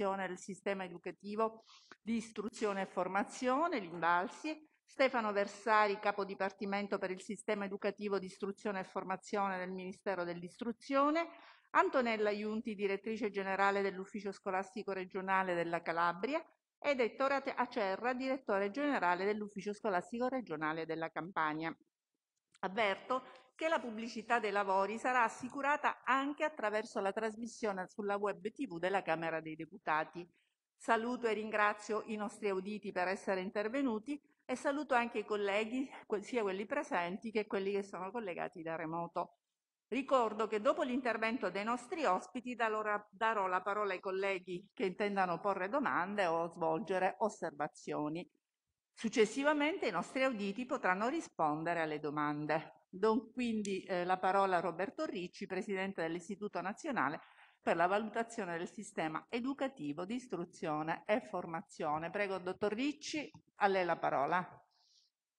gestione del sistema educativo di istruzione e formazione, l'Invalsi, Stefano Versari, capo dipartimento per il sistema educativo di istruzione e formazione del Ministero dell'Istruzione, Antonella Iunti, direttrice generale dell'Ufficio scolastico regionale della Calabria, ed Ettore Acerra, direttore generale dell'Ufficio scolastico regionale della Campania. Avverto che la pubblicità dei lavori sarà assicurata anche attraverso la trasmissione sulla web TV della Camera dei Deputati. Saluto e ringrazio i nostri auditi per essere intervenuti e saluto anche i colleghi, sia quelli presenti che quelli che sono collegati da remoto. Ricordo che dopo l'intervento dei nostri ospiti darò la parola ai colleghi che intendano porre domande o svolgere osservazioni. Successivamente i nostri auditi potranno rispondere alle domande. Do quindi eh, la parola a Roberto Ricci, Presidente dell'Istituto Nazionale per la valutazione del sistema educativo di istruzione e formazione. Prego, dottor Ricci, a lei la parola.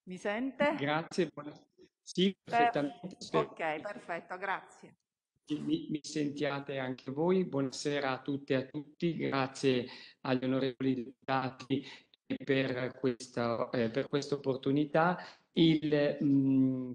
Mi sente? Grazie, buonasera. Sì, perfettamente. Ok, perfetto, grazie. Mi, mi, sentiate anche voi. Buonasera a tutte e a tutti. Grazie agli onorevoli deputati per questa, eh, per questa opportunità. Il, mh, mm,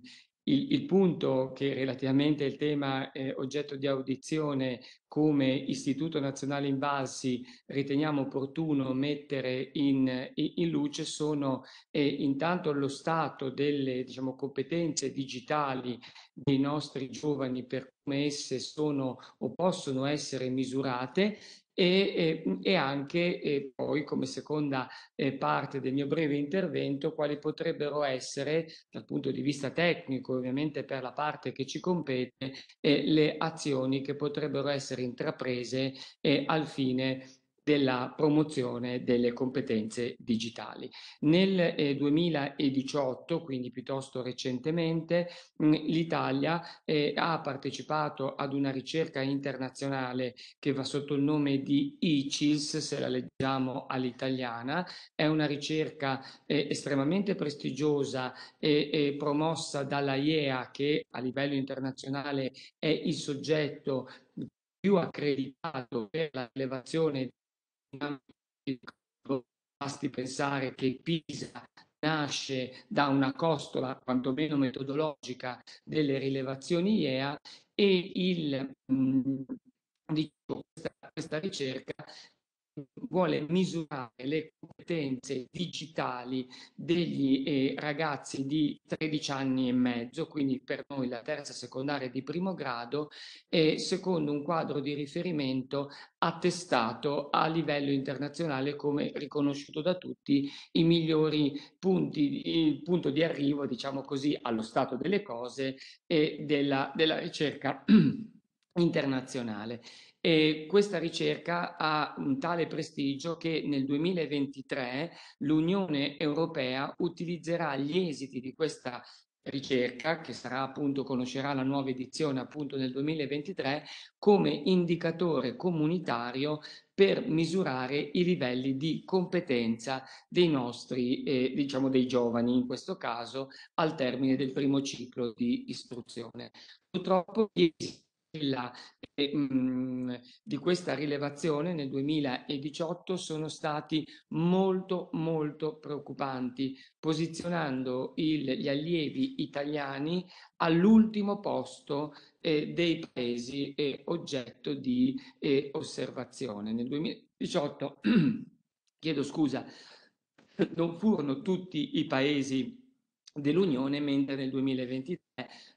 il, il, punto che relativamente al tema eh, oggetto di audizione come Istituto Nazionale Invalsi riteniamo opportuno mettere in, in luce sono eh, intanto lo stato delle diciamo, competenze digitali dei nostri giovani per come esse sono o possono essere misurate e, e, e anche e poi come seconda eh, parte del mio breve intervento quali potrebbero essere dal punto di vista tecnico ovviamente per la parte che ci compete eh, le azioni che potrebbero essere intraprese eh, al fine della promozione delle competenze digitali. Nel eh, 2018, quindi piuttosto recentemente, l'Italia eh, ha partecipato ad una ricerca internazionale che va sotto il nome di ICIS, se la leggiamo all'italiana, è una ricerca eh, estremamente prestigiosa e promossa dalla IEA che a livello internazionale è il soggetto più accreditato per la rilevazione basti pensare che Pisa nasce da una costola, quantomeno metodologica, delle rilevazioni IEA e il, mh, diciamo, questa, questa ricerca vuole misurare le competenze digitali degli eh, ragazzi di 13 anni e mezzo, quindi per noi la terza secondaria di primo grado, eh, secondo un quadro di riferimento attestato a livello internazionale come riconosciuto da tutti i migliori punti, il punto di arrivo, diciamo così, allo stato delle cose e della, della ricerca internazionale. E questa ricerca ha un tale prestigio che nel 2023 l'Unione Europea utilizzerà gli esiti di questa ricerca, che sarà appunto, conoscerà la nuova edizione appunto nel 2023, come indicatore comunitario per misurare i livelli di competenza dei nostri, eh, diciamo dei giovani, in questo caso, al termine del primo ciclo di istruzione. Purtroppo gli esiti la, eh, mh, di questa rilevazione nel 2018 sono stati molto molto preoccupanti, posizionando il, gli allievi italiani all'ultimo posto eh, dei paesi eh, oggetto di eh, osservazione. Nel 2018, chiedo scusa, non furono tutti i paesi dell'Unione, mentre nel 2023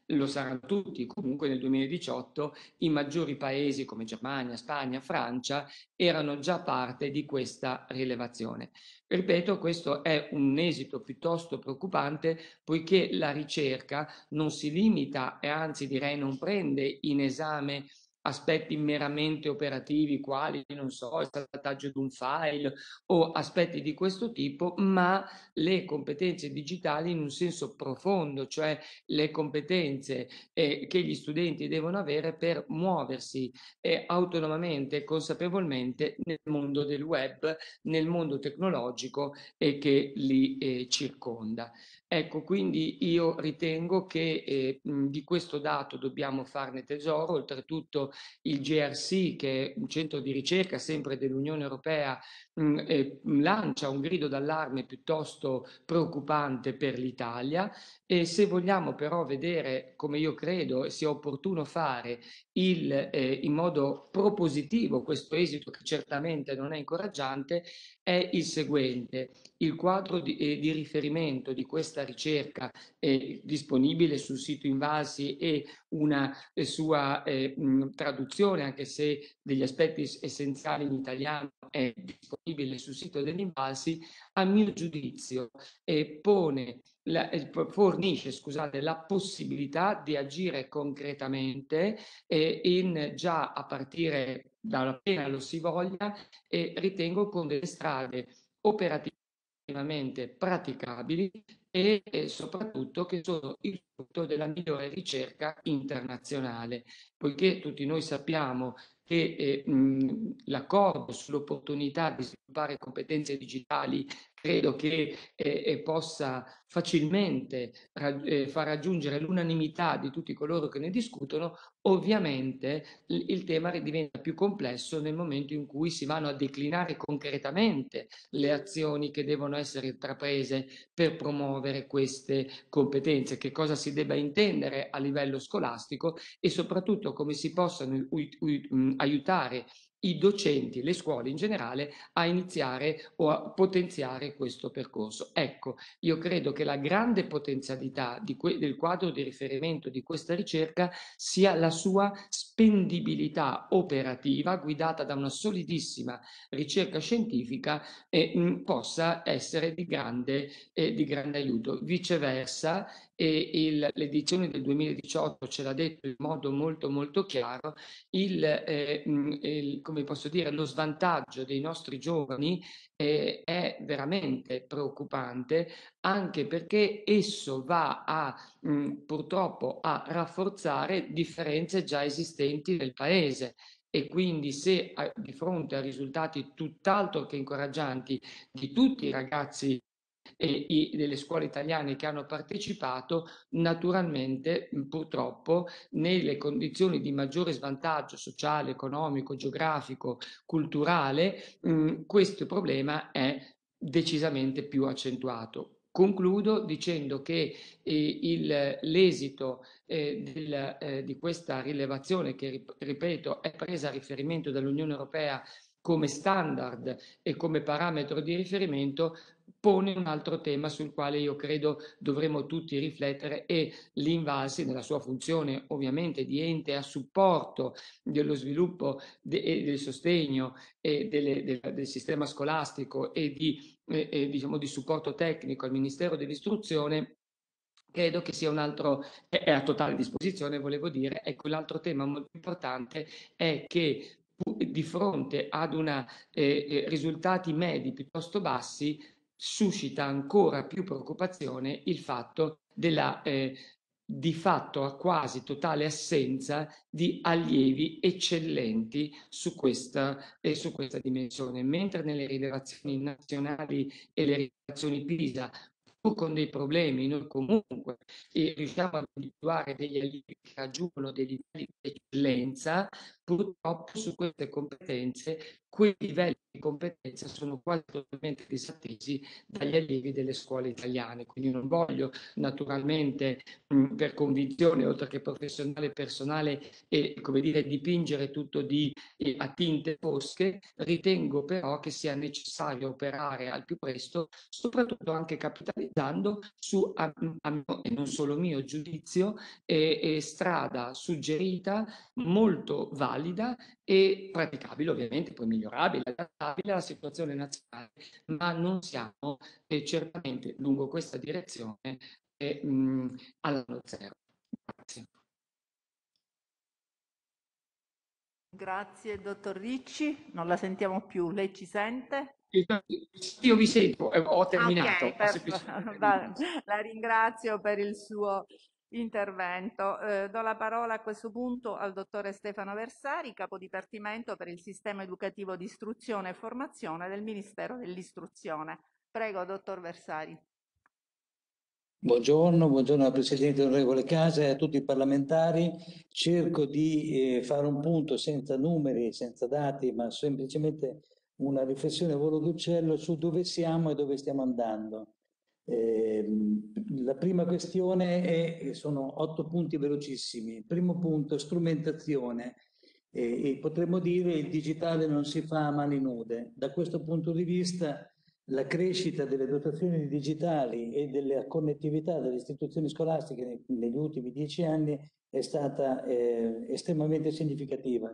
lo saranno tutti, comunque nel 2018 i maggiori paesi come Germania, Spagna, Francia erano già parte di questa rilevazione. Ripeto, questo è un esito piuttosto preoccupante poiché la ricerca non si limita e anzi direi non prende in esame aspetti meramente operativi quali, non so, il salvataggio di un file o aspetti di questo tipo, ma le competenze digitali in un senso profondo, cioè le competenze eh, che gli studenti devono avere per muoversi eh, autonomamente e consapevolmente nel mondo del web, nel mondo tecnologico e che li eh, circonda. Ecco, quindi io ritengo che eh, di questo dato dobbiamo farne tesoro, oltretutto il GRC, che è un centro di ricerca sempre dell'Unione Europea, mh, eh, lancia un grido d'allarme piuttosto preoccupante per l'Italia. E se vogliamo però vedere, come io credo sia opportuno fare, il, eh, in modo propositivo questo esito che certamente non è incoraggiante, è il seguente. Il quadro di, eh, di riferimento di questa ricerca è disponibile sul sito Invalsi e una eh, sua eh, mh, traduzione, anche se degli aspetti essenziali in italiano è disponibile sul sito dell'Invalsi, a mio giudizio pone la, fornisce scusate, la possibilità di agire concretamente eh, in, già a partire dalla appena lo si voglia e ritengo con delle strade operativamente praticabili e, e soprattutto che sono il frutto della migliore ricerca internazionale, poiché tutti noi sappiamo che eh, l'accordo sull'opportunità di sviluppare competenze digitali credo che eh, possa facilmente rag eh, far raggiungere l'unanimità di tutti coloro che ne discutono, ovviamente il tema diventa più complesso nel momento in cui si vanno a declinare concretamente le azioni che devono essere intraprese per promuovere queste competenze, che cosa si debba intendere a livello scolastico e soprattutto come si possano aiutare i docenti, le scuole in generale, a iniziare o a potenziare questo percorso. Ecco, io credo che la grande potenzialità del quadro di riferimento di questa ricerca sia la sua spendibilità operativa guidata da una solidissima ricerca scientifica e mm, possa essere di grande, eh, di grande aiuto. Viceversa, e l'edizione del 2018 ce l'ha detto in modo molto molto chiaro, il, eh, il, come posso dire, lo svantaggio dei nostri giovani eh, è veramente preoccupante anche perché esso va a mh, purtroppo a rafforzare differenze già esistenti nel paese. E quindi se di fronte a risultati tutt'altro che incoraggianti di tutti i ragazzi e i, delle scuole italiane che hanno partecipato, naturalmente purtroppo nelle condizioni di maggiore svantaggio sociale, economico, geografico, culturale, mh, questo problema è decisamente più accentuato. Concludo dicendo che eh, l'esito eh, eh, di questa rilevazione, che ripeto è presa a riferimento dall'Unione Europea come standard e come parametro di riferimento, pone un altro tema sul quale io credo dovremmo tutti riflettere e l'Invalsi nella sua funzione ovviamente di ente a supporto dello sviluppo e del sostegno e delle, del, del, sistema scolastico e di, e, diciamo, di supporto tecnico al Ministero dell'Istruzione credo che sia un altro, è a totale disposizione, volevo dire, ecco l'altro tema molto importante è che di fronte ad una, eh, eh risultati medi piuttosto bassi suscita ancora più preoccupazione il fatto della eh, di fatto a quasi totale assenza di allievi eccellenti su questa, eh, su questa dimensione, mentre nelle rilevazioni nazionali e le rilevazioni PISA pur con dei problemi, noi comunque eh, riusciamo a individuare degli allievi che raggiungono dei livelli di eccellenza, purtroppo su queste competenze quei livelli di competenza sono quasi totalmente disattesi dagli allievi delle scuole italiane. Quindi non voglio naturalmente mh, per convinzione, oltre che professionale e personale, e, come dire, dipingere tutto di, eh, a tinte fosche, ritengo però che sia necessario operare al più presto, soprattutto anche capitalizzando su, a, a e non solo mio giudizio, eh, eh, strada suggerita, molto valida e praticabile, ovviamente poi migliorabile, adattabile alla situazione nazionale, ma non siamo eh, certamente lungo questa direzione eh, mh, all'anno zero. Grazie. Grazie, dottor Ricci. Non la sentiamo più. Lei ci sente? Io vi sento, eh, ho terminato. Okay, la ringrazio per il suo intervento. Eh, do la parola a questo punto al dottore Stefano Versari, capo dipartimento per il sistema educativo di istruzione e formazione del Ministero dell'Istruzione. Prego, dottor Versari. Buongiorno, buongiorno al Presidente onorevole Casa e a tutti i parlamentari. Cerco di eh, fare un punto senza numeri, senza dati, ma semplicemente una riflessione a volo d'uccello su dove siamo e dove stiamo andando. Eh, la prima questione è, sono otto punti velocissimi. Primo punto, strumentazione. Eh, potremmo dire il digitale non si fa a mani nude. Da questo punto di vista la crescita delle dotazioni digitali e della connettività delle istituzioni scolastiche negli ultimi dieci anni è stata eh, estremamente significativa.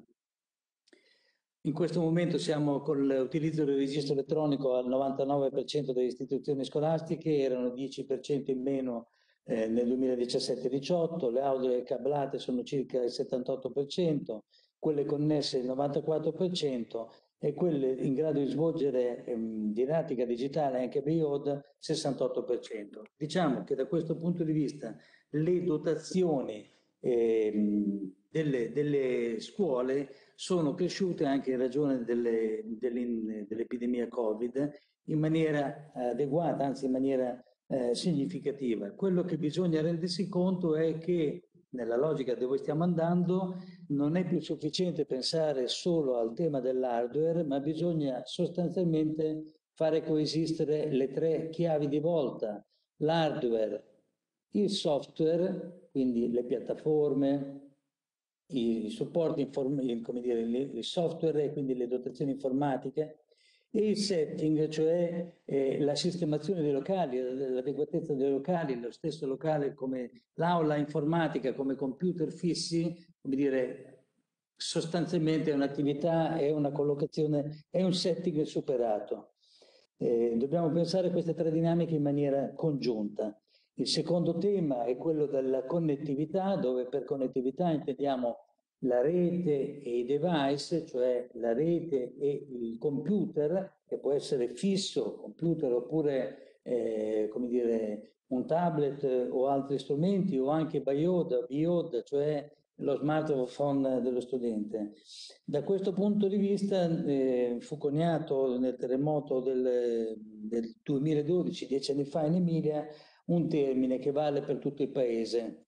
In questo momento siamo con l'utilizzo del registro elettronico al 99% delle istituzioni scolastiche, erano 10% in meno eh, nel 2017-18, le audio cablate sono circa il 78%, quelle connesse il 94% e quelle in grado di svolgere ehm, didattica digitale anche BIOD 68%. Diciamo che da questo punto di vista le dotazioni ehm, delle, delle, scuole sono cresciute anche in ragione delle, delle, dell'epidemia Covid in maniera adeguata, anzi in maniera eh, significativa. Quello che bisogna rendersi conto è che nella logica dove stiamo andando, non è più sufficiente pensare solo al tema dell'hardware, ma bisogna sostanzialmente fare coesistere le tre chiavi di volta, l'hardware, il software, quindi le piattaforme, i supporti, come dire, il software e quindi le dotazioni informatiche, e il setting, cioè eh, la sistemazione dei locali, l'adeguatezza dei locali, lo stesso locale come l'aula informatica, come computer fissi, come dire, sostanzialmente è un'attività, è una collocazione, è un setting superato. Eh, dobbiamo pensare a queste tre dinamiche in maniera congiunta. Il secondo tema è quello della connettività, dove per connettività intendiamo la rete e i device, cioè la rete e il computer, che può essere fisso, computer oppure eh, come dire, un tablet o altri strumenti, o anche BIOD, BIOD, cioè lo smartphone dello studente. Da questo punto di vista eh, fu coniato nel terremoto del, del 2012, dieci anni fa in Emilia, un termine che vale per tutto il paese,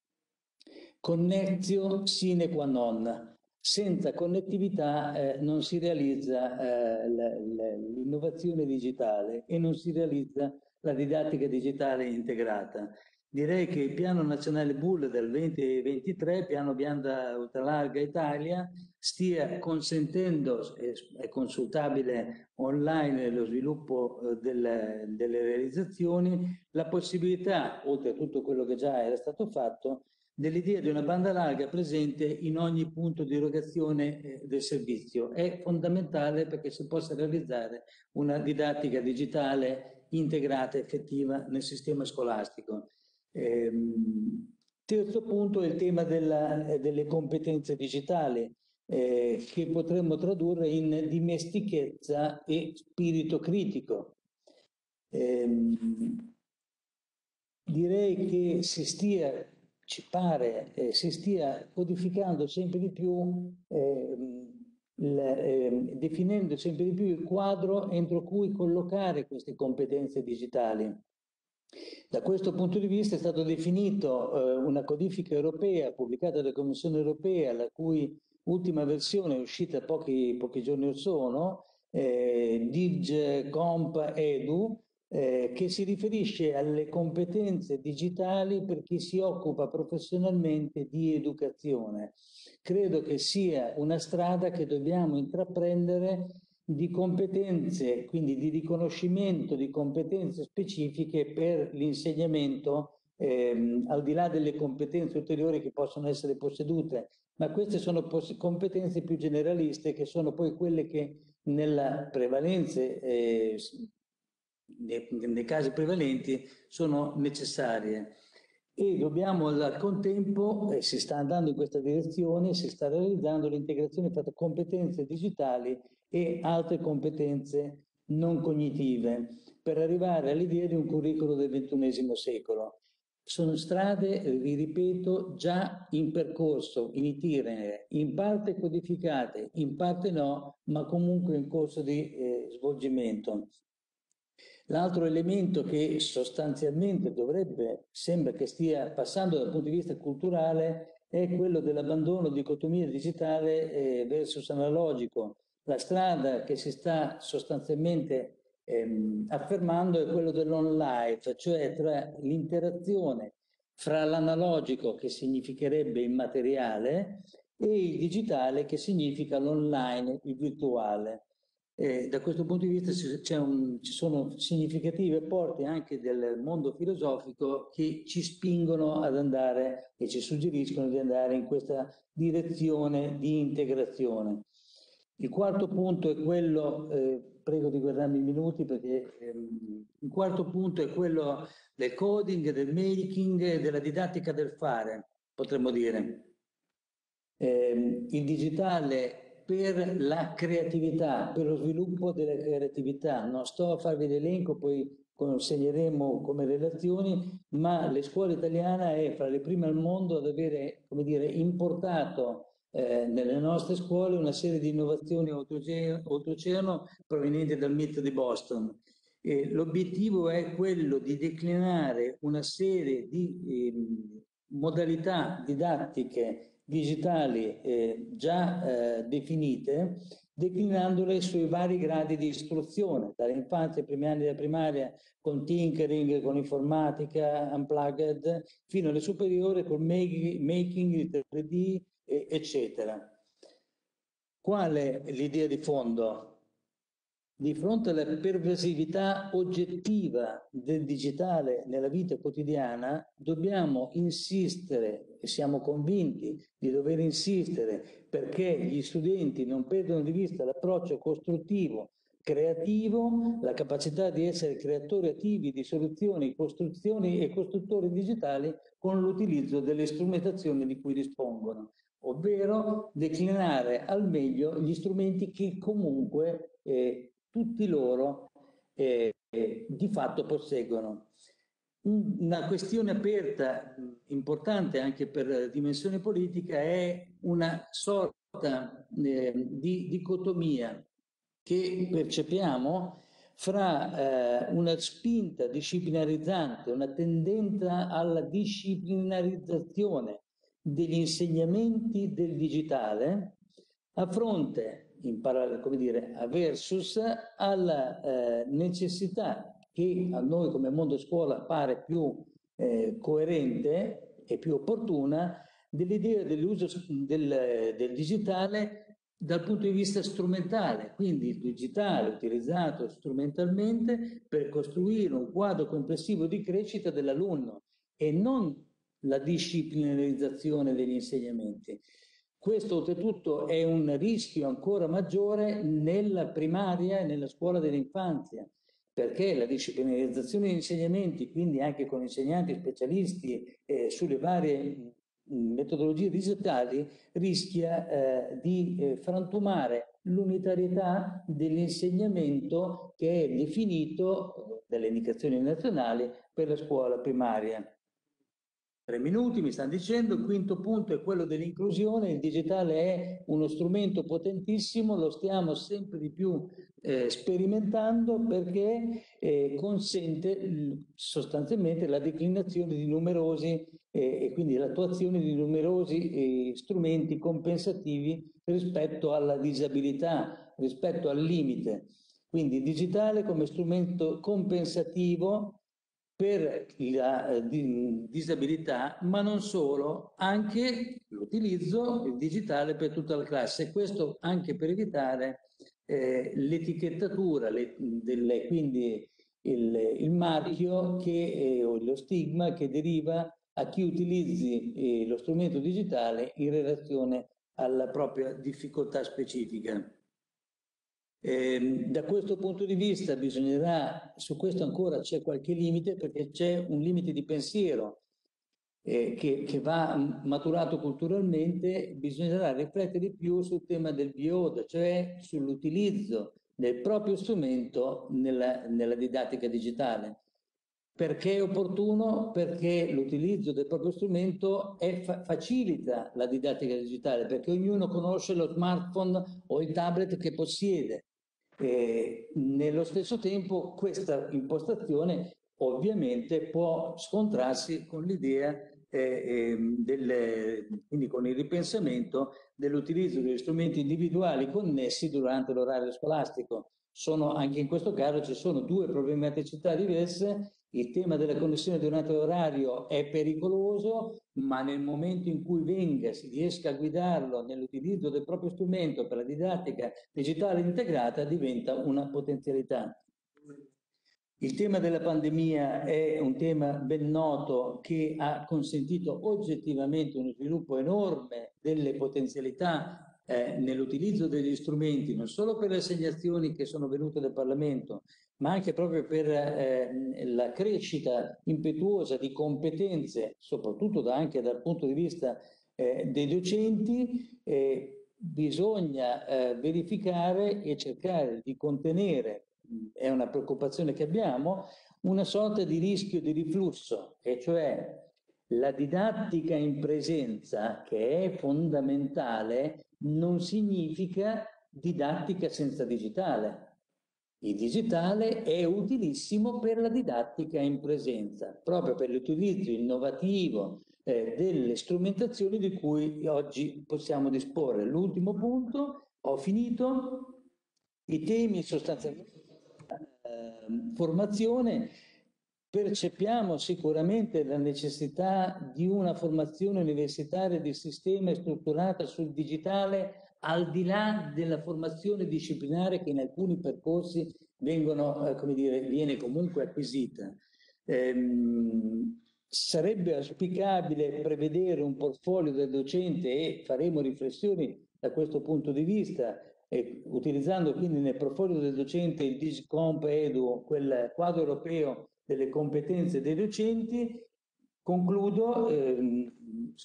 Connezio sine qua non. Senza connettività eh, non si realizza eh, l'innovazione digitale e non si realizza la didattica digitale integrata. Direi che il piano nazionale Bull del 2023, piano Bianda Ultralarga Italia, stia consentendo, è consultabile online lo sviluppo eh, delle, delle realizzazioni, la possibilità, oltre a tutto quello che già era stato fatto, dell'idea di una banda larga presente in ogni punto di erogazione eh, del servizio. È fondamentale perché si possa realizzare una didattica digitale integrata, effettiva nel sistema scolastico. Ehm, terzo punto è il tema della, delle competenze digitali eh, che potremmo tradurre in dimestichezza e spirito critico. Ehm, direi che si stia ci pare eh, si stia codificando sempre di più, eh, il, eh, definendo sempre di più il quadro entro cui collocare queste competenze digitali. Da questo punto di vista è stata definita eh, una codifica europea pubblicata dalla Commissione europea, la cui ultima versione uscita pochi, pochi giorni or sono, eh, Dig Edu, eh, che si riferisce alle competenze digitali per chi si occupa professionalmente di educazione. Credo che sia una strada che dobbiamo intraprendere di competenze, quindi di riconoscimento di competenze specifiche per l'insegnamento, ehm, al di là delle competenze ulteriori che possono essere possedute, ma queste sono competenze più generaliste che sono poi quelle che nella prevalenza eh, nei, nei casi prevalenti sono necessarie e dobbiamo al contempo, e si sta andando in questa direzione, si sta realizzando l'integrazione tra competenze digitali e altre competenze non cognitive per arrivare all'idea di un curriculum del XXI secolo. Sono strade, vi ripeto, già in percorso, in itinere, in parte codificate, in parte no, ma comunque in corso di eh, svolgimento. L'altro elemento che sostanzialmente dovrebbe, sembra che stia passando dal punto di vista culturale, è quello dell'abbandono di dicotomia digitale eh, versus analogico. La strada che si sta sostanzialmente ehm, affermando è quello dell'on-life, cioè tra l'interazione fra l'analogico che significherebbe immateriale e il digitale che significa l'online, il virtuale. Eh, da questo punto di vista un, ci sono significativi apporti anche del mondo filosofico che ci spingono ad andare e ci suggeriscono di andare in questa direzione di integrazione. Il quarto punto è quello, eh, prego di guardarmi i minuti perché ehm, il quarto punto è quello del coding, del making e della didattica del fare, potremmo dire. Eh, il digitale per la creatività, per lo sviluppo della creatività. Non sto a farvi l'elenco, poi consegneremo come relazioni, ma le scuole italiane è fra le prime al mondo ad avere, come dire, importato eh, nelle nostre scuole una serie di innovazioni oltreoceano provenienti dal MIT di Boston. E l'obiettivo è quello di declinare una serie di eh, modalità didattiche digitali eh, già eh, definite, declinandole sui vari gradi di istruzione, dall'infanzia ai primi anni della primaria con tinkering, con informatica, unplugged, fino alle superiori con making, 3D, eccetera. Qual è l'idea di fondo? Di fronte alla pervasività oggettiva del digitale nella vita quotidiana, dobbiamo insistere, e siamo convinti di dover insistere, perché gli studenti non perdano di vista l'approccio costruttivo, creativo, la capacità di essere creatori attivi di soluzioni, costruzioni e costruttori digitali con l'utilizzo delle strumentazioni di cui dispongono ovvero declinare al meglio gli strumenti che comunque eh, tutti loro eh, di fatto posseggono. Una questione aperta, importante anche per dimensione politica, è una sorta eh, di dicotomia che percepiamo fra eh, una spinta disciplinarizzante, una tendenza alla disciplinarizzazione degli insegnamenti del digitale a fronte in parallelo, come dire, a versus alla eh, necessità che a noi come mondo scuola pare più eh, coerente e più opportuna dell'idea dell'uso del, del digitale dal punto di vista strumentale, quindi il digitale utilizzato strumentalmente per costruire un quadro complessivo di crescita dell'alunno e non la disciplinarizzazione degli insegnamenti. Questo oltretutto è un rischio ancora maggiore nella primaria e nella scuola dell'infanzia, perché la disciplinarizzazione degli insegnamenti, quindi anche con insegnanti specialisti eh, sulle varie metodologie digitali, rischia eh, di eh, frantumare l'unitarietà dell'insegnamento che è definito dalle indicazioni nazionali per la scuola primaria. Tre minuti, mi stanno dicendo. Il quinto punto è quello dell'inclusione. Il digitale è uno strumento potentissimo, lo stiamo sempre di più eh, sperimentando perché eh, consente sostanzialmente la declinazione di numerosi eh, e quindi l'attuazione di numerosi eh, strumenti compensativi rispetto alla disabilità, rispetto al limite. Quindi il digitale come strumento compensativo per la eh, disabilità, ma non solo, anche l'utilizzo digitale per tutta la classe. Questo anche per evitare eh, l'etichettatura, quindi il, il marchio che, eh, o lo stigma che deriva a chi utilizzi eh, lo strumento digitale in relazione alla propria difficoltà specifica. Eh, da questo punto di vista bisognerà, su questo ancora c'è qualche limite perché c'è un limite di pensiero eh, che, che, va maturato culturalmente, bisognerà riflettere di più sul tema del bioda, cioè sull'utilizzo del proprio strumento nella, nella didattica digitale. Perché è opportuno? Perché l'utilizzo del proprio strumento fa facilita la didattica digitale, perché ognuno conosce lo smartphone o il tablet che possiede Eh, nello stesso tempo questa impostazione ovviamente può scontrarsi con l'idea eh, ehm, del, quindi con il ripensamento dell'utilizzo degli strumenti individuali connessi durante l'orario scolastico. Sono, anche in questo caso ci sono due problematicità diverse. Il tema della connessione durante l'orario è pericoloso, ma nel momento in cui venga, si riesca a guidarlo nell'utilizzo del proprio strumento per la didattica digitale integrata, diventa una potenzialità. Il tema della pandemia è un tema ben noto che ha consentito oggettivamente uno sviluppo enorme delle potenzialità eh, nell'utilizzo degli strumenti, non solo per le assegnazioni che sono venute dal Parlamento, ma anche proprio per eh, la crescita impetuosa di competenze, soprattutto anche dal punto di vista eh, dei docenti, eh, bisogna verificare e cercare di contenere è una preoccupazione che abbiamo, una sorta di rischio di riflusso, e cioè la didattica in presenza, che è fondamentale, non significa didattica senza digitale. Il digitale è utilissimo per la didattica in presenza, proprio per l'utilizzo innovativo eh, delle strumentazioni di cui oggi possiamo disporre. L'ultimo punto, ho finito, i temi sostanzialmente Ehm, formazione percepiamo sicuramente la necessità di una formazione universitaria di sistema strutturata sul digitale al di là della formazione disciplinare che in alcuni percorsi vengono, eh, come dire, viene comunque acquisita. Ehm, sarebbe auspicabile prevedere un portfolio del docente e faremo riflessioni da questo punto di vista e utilizzando quindi nel portfolio del docente il DIGCOMP Edu, quel quadro europeo delle competenze dei docenti, concludo, ehm,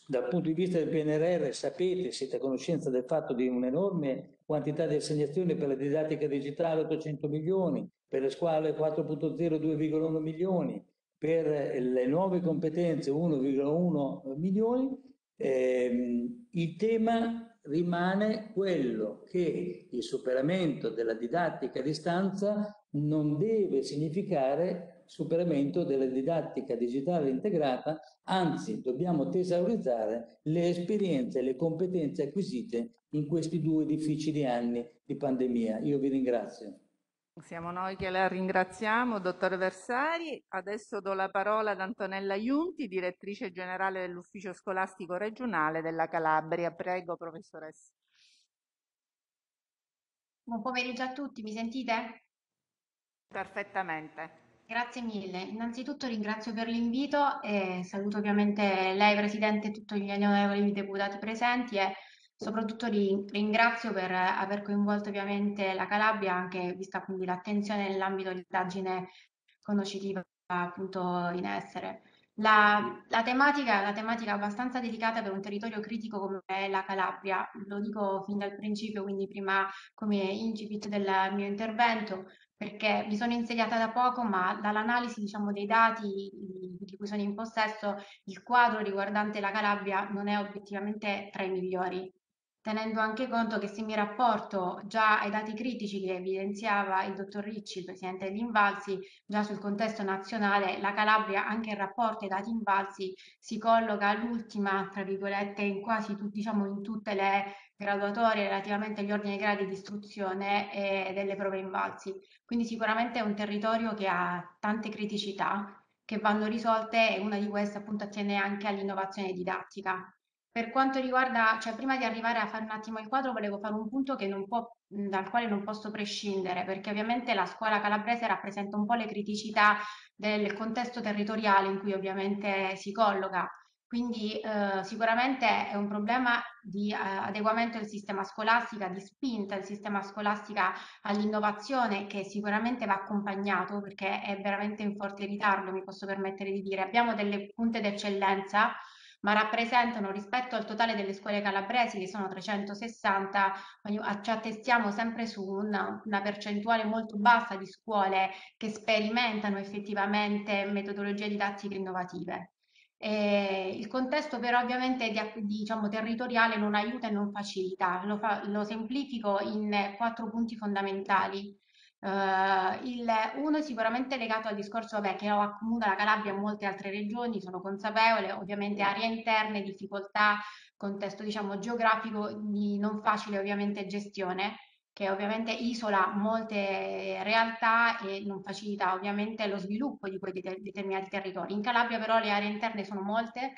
dal punto di vista del PNRR sapete, siete a conoscenza del fatto di un'enorme quantità di assegnazioni per la didattica digitale 800 milioni, per le scuole 4.0 2,1 milioni, per le nuove competenze 1,1 milioni, ehm, il tema rimane quello che il superamento della didattica a distanza non deve significare superamento della didattica digitale integrata, anzi dobbiamo tesaurizzare le esperienze e le competenze acquisite in questi due difficili anni di pandemia. Io vi ringrazio. Siamo noi che la ringraziamo, dottor Versari. Adesso do la parola ad Antonella Iunti, direttrice generale dell'Ufficio Scolastico Regionale della Calabria. Prego, professoressa. Buon pomeriggio a tutti, mi sentite? Perfettamente. Grazie mille. Innanzitutto ringrazio per l'invito e saluto ovviamente lei, Presidente, e tutti gli onorevoli deputati presenti e Soprattutto ringrazio per aver coinvolto ovviamente la Calabria, anche vista quindi l'attenzione nell'ambito dell'indagine conoscitiva appunto in essere. La, la, tematica, la tematica è abbastanza delicata per un territorio critico come è la Calabria, lo dico fin dal principio, quindi prima come incipit del mio intervento, perché mi sono insediata da poco, ma dall'analisi diciamo, dei dati di cui sono in possesso, il quadro riguardante la Calabria non è obiettivamente tra i migliori tenendo anche conto che se mi rapporto già ai dati critici che evidenziava il dottor Ricci, il presidente degli Invalsi, già sul contesto nazionale, la Calabria anche in rapporto ai dati Invalsi si colloca all'ultima, tra virgolette, in quasi tu, diciamo in tutte le graduatorie relativamente agli ordini e gradi di istruzione e delle prove Invalsi. Quindi sicuramente è un territorio che ha tante criticità che vanno risolte e una di queste appunto attiene anche all'innovazione didattica. Per quanto riguarda, cioè prima di arrivare a fare un attimo il quadro, volevo fare un punto può, dal quale non posso prescindere, perché ovviamente la scuola calabrese rappresenta un po' le criticità del contesto territoriale in cui ovviamente si colloca. Quindi eh, sicuramente è un problema di eh, adeguamento del sistema scolastico, di spinta del sistema scolastico all'innovazione che sicuramente va accompagnato perché è veramente in forte ritardo, mi posso permettere di dire. Abbiamo delle punte d'eccellenza ma rappresentano rispetto al totale delle scuole calabresi, che sono 360, ci attestiamo sempre su una, una percentuale molto bassa di scuole che sperimentano effettivamente metodologie didattiche innovative. Eh, il contesto però ovviamente di, diciamo, territoriale non aiuta e non facilita, lo, fa, lo semplifico in quattro punti fondamentali. Uh, il, uno è sicuramente legato al discorso vabbè, che accomuna la Calabria e molte altre regioni, sono consapevole, ovviamente aree interne, difficoltà, contesto diciamo geografico di non facile ovviamente gestione che ovviamente isola molte realtà e non facilita ovviamente lo sviluppo di quei determinati territori. In Calabria però le aree interne sono molte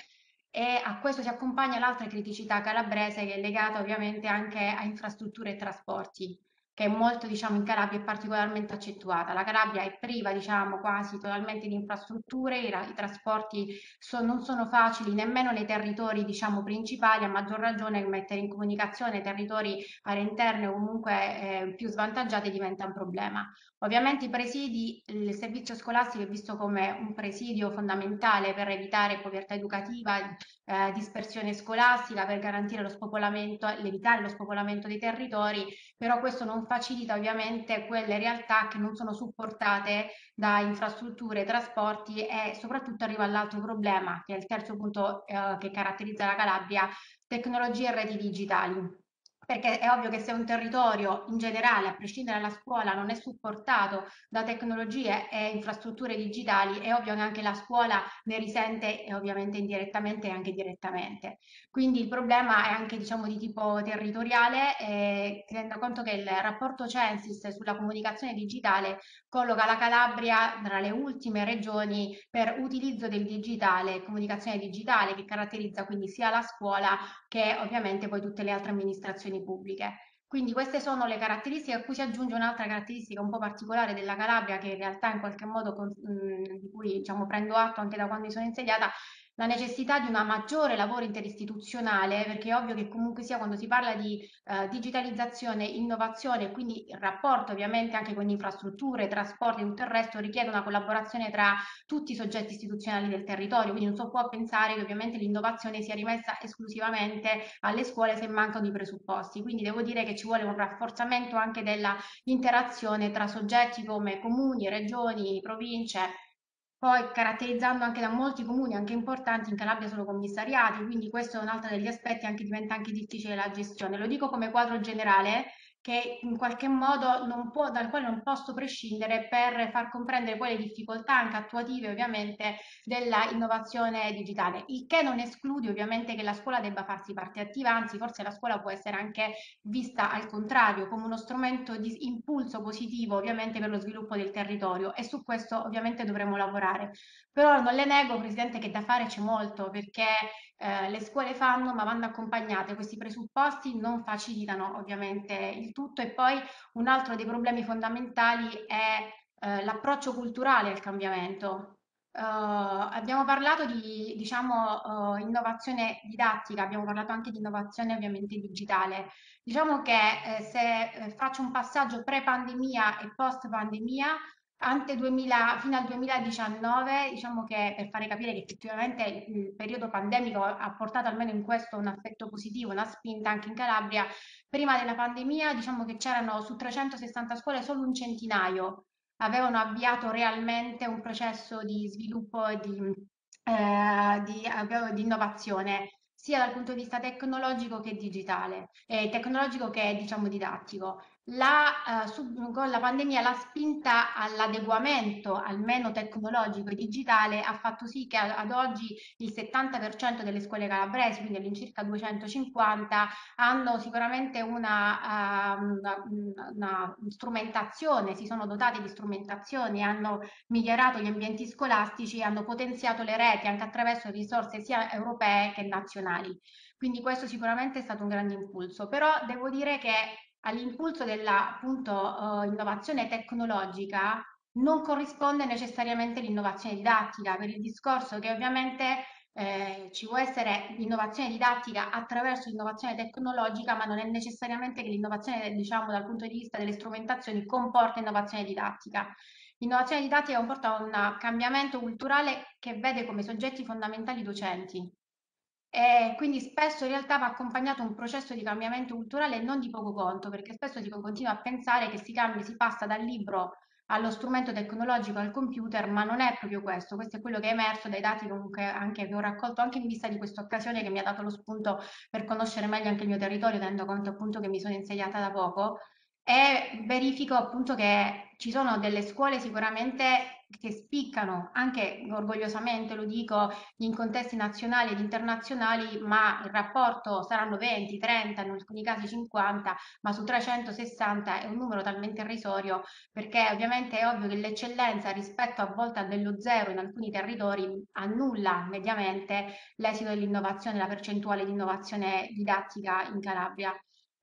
e a questo si accompagna l'altra criticità calabrese che è legata ovviamente anche a infrastrutture e trasporti che è molto, diciamo, in Calabria è particolarmente accentuata. La Calabria è priva, diciamo, quasi totalmente di infrastrutture, i, i trasporti so, non sono facili nemmeno nei territori, diciamo, principali, a maggior ragione mettere in comunicazione territori aree interne o comunque eh, più svantaggiati diventa un problema. Ovviamente i presidi, il servizio scolastico è visto come un presidio fondamentale per evitare povertà educativa, eh, dispersione scolastica, per garantire lo spopolamento, evitare lo spopolamento dei territori, però questo non facilita ovviamente quelle realtà che non sono supportate da infrastrutture, trasporti e soprattutto arriva all'altro problema, che è il terzo punto eh, che caratterizza la Calabria, tecnologie e reti digitali perché è ovvio che se un territorio in generale, a prescindere dalla scuola, non è supportato da tecnologie e infrastrutture digitali, è ovvio che anche la scuola ne risente e ovviamente indirettamente e anche direttamente. Quindi il problema è anche diciamo, di tipo territoriale e tenendo conto che il rapporto Censis sulla comunicazione digitale colloca la Calabria tra le ultime regioni per utilizzo del digitale, comunicazione digitale che caratterizza quindi sia la scuola che ovviamente poi tutte le altre amministrazioni pubbliche. Quindi queste sono le caratteristiche a cui si aggiunge un'altra caratteristica un po' particolare della Calabria che in realtà in qualche modo di cui diciamo, prendo atto anche da quando mi sono insediata la necessità di una maggiore lavoro interistituzionale, perché è ovvio che comunque sia quando si parla di eh, digitalizzazione, innovazione, quindi il rapporto ovviamente anche con infrastrutture, trasporti e tutto il resto richiede una collaborazione tra tutti i soggetti istituzionali del territorio, quindi non si può pensare che ovviamente l'innovazione sia rimessa esclusivamente alle scuole se mancano i presupposti, quindi devo dire che ci vuole un rafforzamento anche della interazione tra soggetti come comuni, regioni, province, poi caratterizzando anche da molti comuni anche importanti, in Calabria sono commissariati, quindi questo è un altro degli aspetti anche diventa anche difficile la gestione. Lo dico come quadro generale, che in qualche modo non può, dal quale non posso prescindere per far comprendere poi le difficoltà anche attuative ovviamente della innovazione digitale, il che non esclude ovviamente che la scuola debba farsi parte attiva, anzi forse la scuola può essere anche vista al contrario come uno strumento di impulso positivo ovviamente per lo sviluppo del territorio e su questo ovviamente dovremo lavorare. Però non le nego Presidente che da fare c'è molto perché eh, le scuole fanno ma vanno accompagnate, questi presupposti non facilitano ovviamente il tutto e poi un altro dei problemi fondamentali è eh, l'approccio culturale al cambiamento. Uh, abbiamo parlato di diciamo, uh, innovazione didattica, abbiamo parlato anche di innovazione ovviamente digitale. Diciamo che eh, se eh, faccio un passaggio pre-pandemia e post-pandemia, ante 2000, fino al 2019, diciamo che per fare capire che effettivamente il periodo pandemico ha portato almeno in questo un effetto positivo, una spinta anche in Calabria, prima della pandemia diciamo che c'erano su 360 scuole solo un centinaio. Avevano avviato realmente un processo di sviluppo e di, eh, di, di innovazione sia dal punto di vista tecnologico che digitale, eh, tecnologico che diciamo didattico la, eh, con la pandemia la spinta all'adeguamento, almeno tecnologico e digitale, ha fatto sì che ad oggi il 70% delle scuole calabresi, quindi all'incirca 250, hanno sicuramente una, uh, una, una, strumentazione, si sono dotati di strumentazioni, hanno migliorato gli ambienti scolastici, hanno potenziato le reti anche attraverso risorse sia europee che nazionali. Quindi questo sicuramente è stato un grande impulso, però devo dire che all'impulso della appunto, uh, innovazione tecnologica non corrisponde necessariamente l'innovazione didattica, per il discorso che ovviamente eh, ci può essere l'innovazione didattica attraverso l'innovazione tecnologica, ma non è necessariamente che l'innovazione, diciamo, dal punto di vista delle strumentazioni comporta innovazione didattica. L'innovazione didattica comporta un cambiamento culturale che vede come soggetti fondamentali i docenti, e quindi spesso in realtà va accompagnato un processo di cambiamento culturale non di poco conto, perché spesso si continua a pensare che si cambia, si passa dal libro allo strumento tecnologico, al computer, ma non è proprio questo, questo è quello che è emerso dai dati comunque anche che ho raccolto anche in vista di questa occasione che mi ha dato lo spunto per conoscere meglio anche il mio territorio, tenendo conto appunto che mi sono insediata da poco. E verifico appunto che ci sono delle scuole sicuramente che spiccano anche orgogliosamente, lo dico, in contesti nazionali ed internazionali, ma il rapporto saranno 20, 30, in alcuni casi 50, ma su 360 è un numero talmente irrisorio perché ovviamente è ovvio che l'eccellenza rispetto a volta dello zero in alcuni territori annulla mediamente l'esito dell'innovazione, la percentuale di innovazione didattica in Calabria.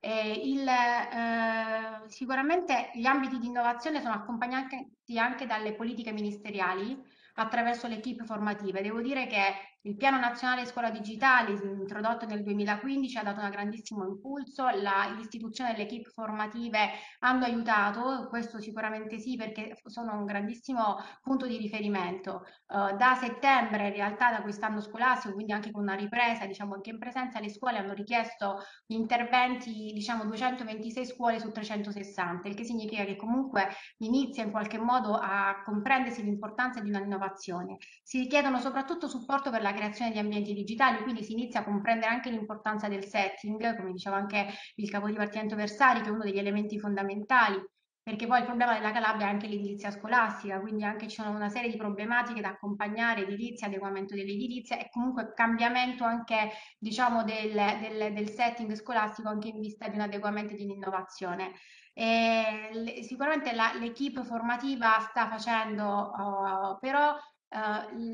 Eh, il, eh, sicuramente gli ambiti di innovazione sono accompagnati anche dalle politiche ministeriali attraverso le equip formative. Devo dire che il Piano Nazionale Scuola Digitale, introdotto nel 2015, ha dato un grandissimo impulso, l'istituzione delle equip formative hanno aiutato, questo sicuramente sì perché sono un grandissimo punto di riferimento. Uh, da settembre, in realtà da quest'anno scolastico, quindi anche con una ripresa, diciamo anche in presenza, le scuole hanno richiesto interventi, diciamo 226 scuole su 360, il che significa che comunque inizia in qualche modo a comprendersi l'importanza di un'innovazione. Si richiedono soprattutto supporto per la la creazione di ambienti digitali, quindi si inizia a comprendere anche l'importanza del setting, come diceva anche il capo dipartimento Versari, che è uno degli elementi fondamentali, perché poi il problema della Calabria è anche l'edilizia scolastica, quindi anche ci sono una serie di problematiche da accompagnare, edilizia, adeguamento dell'edilizia e comunque cambiamento anche diciamo, del, del, del setting scolastico anche in vista di un adeguamento e di un'innovazione. E, sicuramente l'equipe formativa sta facendo, uh, però uh,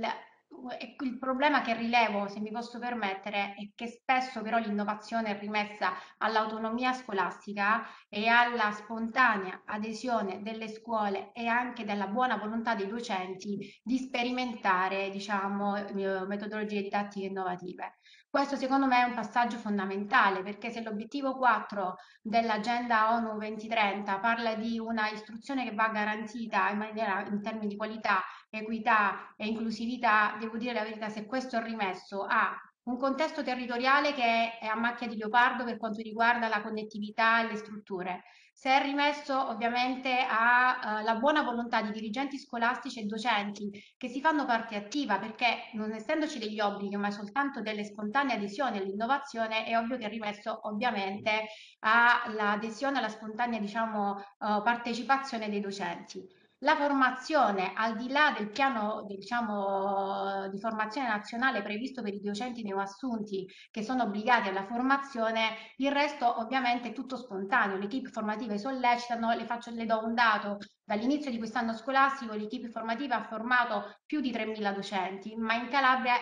il problema che rilevo, se mi posso permettere, è che spesso però l'innovazione è rimessa all'autonomia scolastica e alla spontanea adesione delle scuole e anche della buona volontà dei docenti di sperimentare, diciamo, eh, metodologie didattiche innovative. Questo secondo me è un passaggio fondamentale perché se l'obiettivo 4 dell'agenda ONU 2030 parla di una istruzione che va garantita in, maniera, in termini di qualità, equità e inclusività, devo dire la verità, se questo è rimesso a un contesto territoriale che è a macchia di leopardo per quanto riguarda la connettività e le strutture, se è rimesso ovviamente alla uh, buona volontà di dirigenti scolastici e docenti che si fanno parte attiva perché non essendoci degli obblighi ma soltanto delle spontanee adesioni all'innovazione è ovvio che è rimesso ovviamente all'adesione alla spontanea diciamo, uh, partecipazione dei docenti. La formazione, al di là del piano diciamo, di formazione nazionale previsto per i docenti neoassunti che sono obbligati alla formazione, il resto ovviamente è tutto spontaneo. Le equip formative sollecitano, le, faccio, le do un dato, Dall'inizio di quest'anno scolastico l'equipe formativa ha formato più di 3.000 docenti, ma in Calabria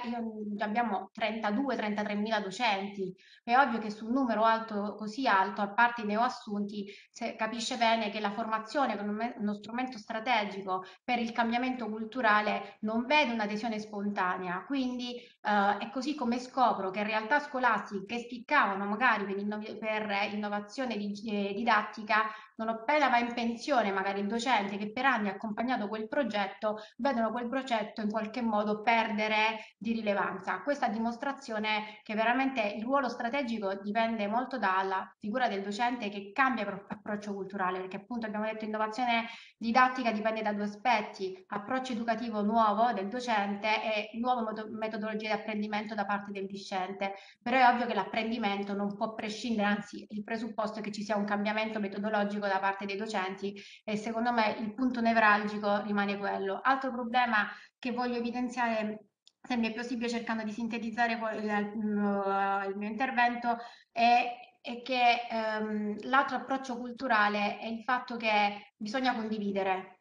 abbiamo 32-33.000 docenti. È ovvio che su un numero alto, così alto, a parte i neoassunti, si capisce bene che la formazione come uno strumento strategico per il cambiamento culturale non vede un'adesione spontanea. Quindi eh, è così come scopro che realtà scolastiche che spiccavano magari per, per innovazione di eh, didattica non appena va in pensione magari il docente che per anni ha accompagnato quel progetto, vedono quel progetto in qualche modo perdere di rilevanza. Questa dimostrazione che veramente il ruolo strategico dipende molto dalla figura del docente che cambia approccio culturale, perché appunto abbiamo detto innovazione didattica dipende da due aspetti, approccio educativo nuovo del docente e nuove metodologie di apprendimento da parte del discente. Però è ovvio che l'apprendimento non può prescindere, anzi il presupposto è che ci sia un cambiamento metodologico da parte dei docenti e secondo me il punto nevralgico rimane quello. Altro problema che voglio evidenziare se mi è possibile cercando di sintetizzare il, il mio intervento è, è che ehm, l'altro approccio culturale è il fatto che bisogna condividere.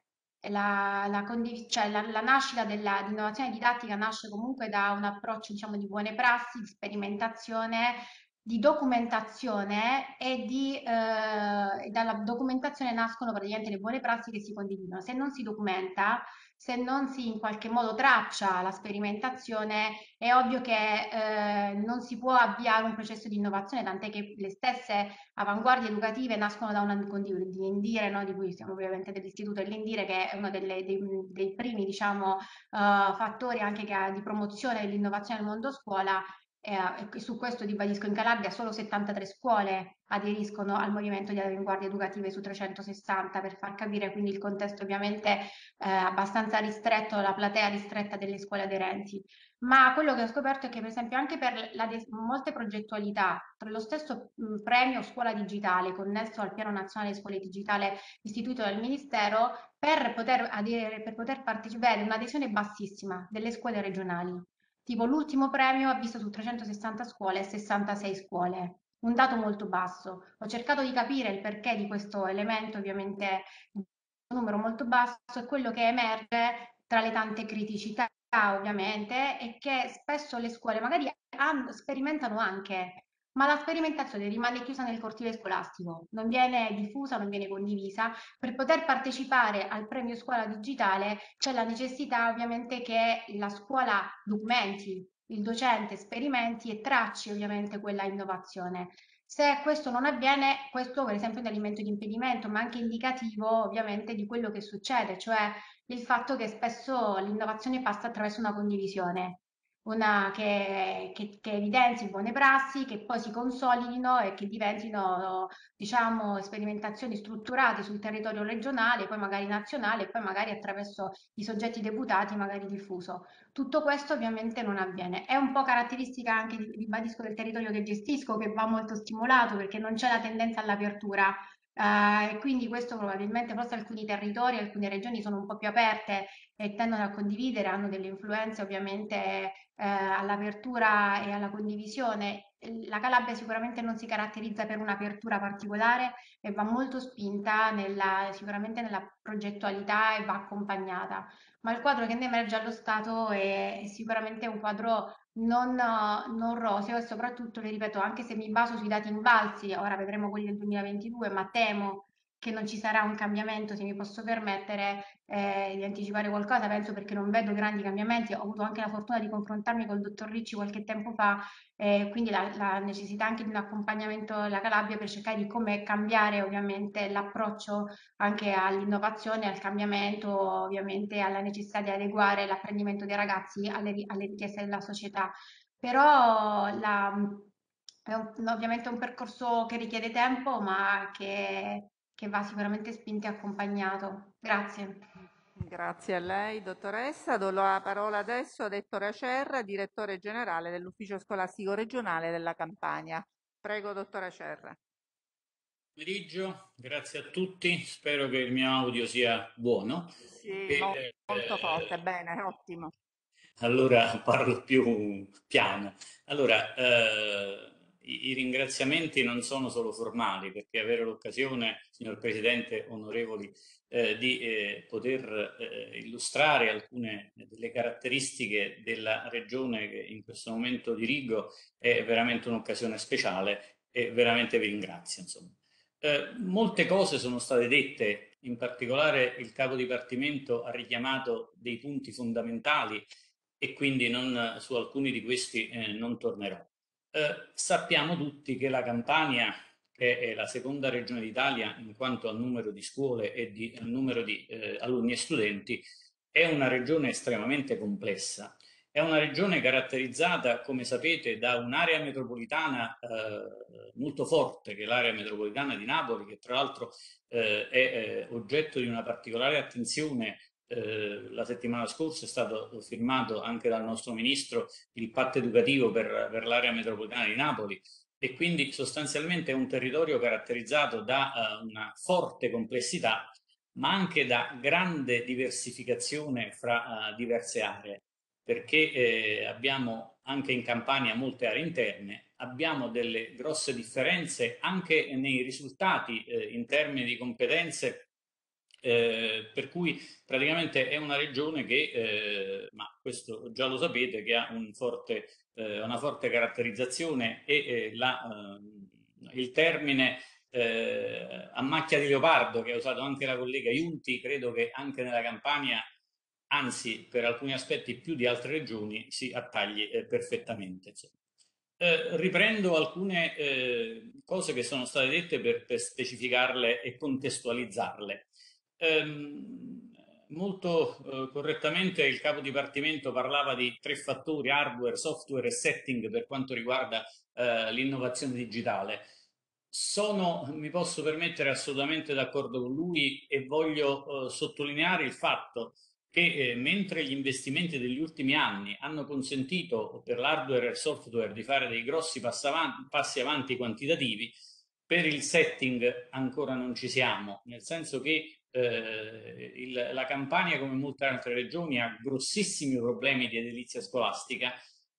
La, la, condiv cioè la, la nascita dell'innovazione didattica nasce comunque da un approccio diciamo, di buone prassi, di sperimentazione, di documentazione e di, eh, dalla documentazione nascono praticamente le buone prassi che si condividono. Se non si documenta, se non si in qualche modo traccia la sperimentazione, è ovvio che eh, non si può avviare un processo di innovazione, tant'è che le stesse avanguardie educative nascono da una di Lindire, no? di cui siamo ovviamente dell'istituto dell'Indire, che è uno delle, dei, dei, primi diciamo, uh, fattori anche che, di promozione dell'innovazione nel mondo scuola e su questo ribadisco in Calabria solo 73 scuole aderiscono al movimento di avanguardie educative su 360 per far capire quindi il contesto ovviamente eh, abbastanza ristretto, la platea ristretta delle scuole aderenti. Ma quello che ho scoperto è che per esempio anche per la, molte progettualità, tra lo stesso mh, premio scuola digitale connesso al piano nazionale scuole digitale istituito dal Ministero, per poter, per poter partecipare un'adesione bassissima delle scuole regionali. Tipo l'ultimo premio ha visto su 360 scuole 66 scuole, un dato molto basso. Ho cercato di capire il perché di questo elemento, ovviamente un numero molto basso, è quello che emerge tra le tante criticità ovviamente e che spesso le scuole magari hanno, sperimentano anche ma la sperimentazione rimane chiusa nel cortile scolastico, non viene diffusa, non viene condivisa. Per poter partecipare al premio scuola digitale c'è la necessità ovviamente che la scuola documenti, il docente sperimenti e tracci ovviamente quella innovazione. Se questo non avviene, questo per esempio è un elemento di impedimento, ma anche indicativo ovviamente di quello che succede, cioè il fatto che spesso l'innovazione passa attraverso una condivisione una che, che, che, evidenzi buone prassi, che poi si consolidino e che diventino, diciamo, sperimentazioni strutturate sul territorio regionale, poi magari nazionale e poi magari attraverso i soggetti deputati, magari diffuso. Tutto questo ovviamente non avviene. È un po' caratteristica anche, ribadisco, del territorio che gestisco, che va molto stimolato perché non c'è la tendenza all'apertura Uh, e quindi questo probabilmente forse alcuni territori, alcune regioni sono un po' più aperte e tendono a condividere, hanno delle influenze ovviamente eh, all'apertura e alla condivisione. La Calabria sicuramente non si caratterizza per un'apertura particolare e va molto spinta nella, sicuramente nella progettualità e va accompagnata, ma il quadro che ne emerge allo Stato è, è sicuramente un quadro non, non roseo e soprattutto, le ripeto, anche se mi baso sui dati invalsi, ora vedremo quelli del 2022, ma temo che non ci sarà un cambiamento, se mi posso permettere eh, di anticipare qualcosa, penso perché non vedo grandi cambiamenti, ho avuto anche la fortuna di confrontarmi con il dottor Ricci qualche tempo fa, eh, quindi la, la, necessità anche di un accompagnamento alla Calabria per cercare di come cambiare ovviamente l'approccio anche all'innovazione, al cambiamento, ovviamente alla necessità di adeguare l'apprendimento dei ragazzi alle, alle richieste della società. Però la, è un, ovviamente un percorso che richiede tempo, ma che che va sicuramente spinto e accompagnato. Grazie. Grazie a lei, dottoressa. Do la parola adesso ad Ettore Acerra, direttore generale dell'Ufficio Scolastico Regionale della Campania. Prego, dottore Acerra. Pomeriggio, grazie a tutti. Spero che il mio audio sia buono. Sì, e, molto eh, forte, bene, ottimo. Allora parlo più piano. Allora, eh, i ringraziamenti non sono solo formali, perché avere l'occasione, signor Presidente, onorevoli, eh, di eh, poter eh, illustrare alcune delle caratteristiche della regione che in questo momento dirigo è veramente un'occasione speciale e veramente vi ringrazio. Insomma. Eh, molte cose sono state dette, in particolare il capo dipartimento ha richiamato dei punti fondamentali e quindi non, su alcuni di questi eh, non tornerò. Eh, sappiamo tutti che la Campania, che è la seconda regione d'Italia in quanto al numero di scuole e di numero di eh, alunni e studenti, è una regione estremamente complessa. È una regione caratterizzata, come sapete, da un'area metropolitana eh, molto forte, che è l'area metropolitana di Napoli, che tra l'altro eh, è eh, oggetto di una particolare attenzione eh, la settimana scorsa è stato firmato anche dal nostro ministro il patto educativo per, per l'area metropolitana di Napoli e quindi sostanzialmente è un territorio caratterizzato da uh, una forte complessità ma anche da grande diversificazione fra uh, diverse aree perché eh, abbiamo anche in Campania molte aree interne, abbiamo delle grosse differenze anche nei risultati eh, in termini di competenze eh, per cui praticamente è una regione che, eh, ma questo già lo sapete, che ha un forte, eh, una forte caratterizzazione e eh, la, eh, il termine a macchia di leopardo che ha usato anche la collega Iunti, credo che anche nella Campania, anzi per alcuni aspetti più di altre regioni, si attagli perfettamente. riprendo alcune cose che sono state dette per, per specificarle e contestualizzarle. Ehm, molto eh, correttamente il capo dipartimento parlava di tre fattori, hardware, software e setting per quanto riguarda eh, l'innovazione digitale. Sono, mi posso permettere, assolutamente d'accordo con lui e voglio eh, sottolineare il fatto che eh, mentre gli investimenti degli ultimi anni hanno consentito per l'hardware e il software di fare dei grossi passi avanti, passi avanti quantitativi, per il setting ancora non ci siamo, nel senso che eh, il, la Campania, come molte altre regioni, ha grossissimi problemi di edilizia scolastica,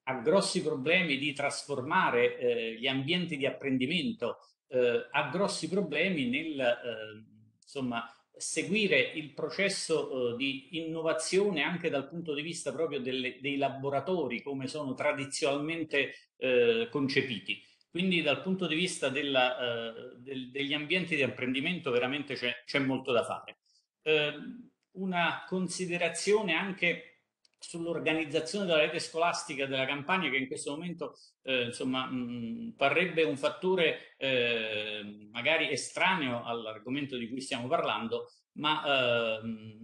ha grossi problemi di trasformare eh, gli ambienti di apprendimento, eh, ha grossi problemi nel eh, insomma, seguire il processo eh, di innovazione anche dal punto di vista proprio delle, dei laboratori come sono tradizionalmente eh, concepiti. Quindi dal punto di vista della, uh, del, degli ambienti di apprendimento veramente c'è molto da fare. Uh, una considerazione anche sull'organizzazione della rete scolastica della campagna che in questo momento eh, insomma, mh, parrebbe un fattore eh, magari estraneo all'argomento di cui stiamo parlando, ma eh,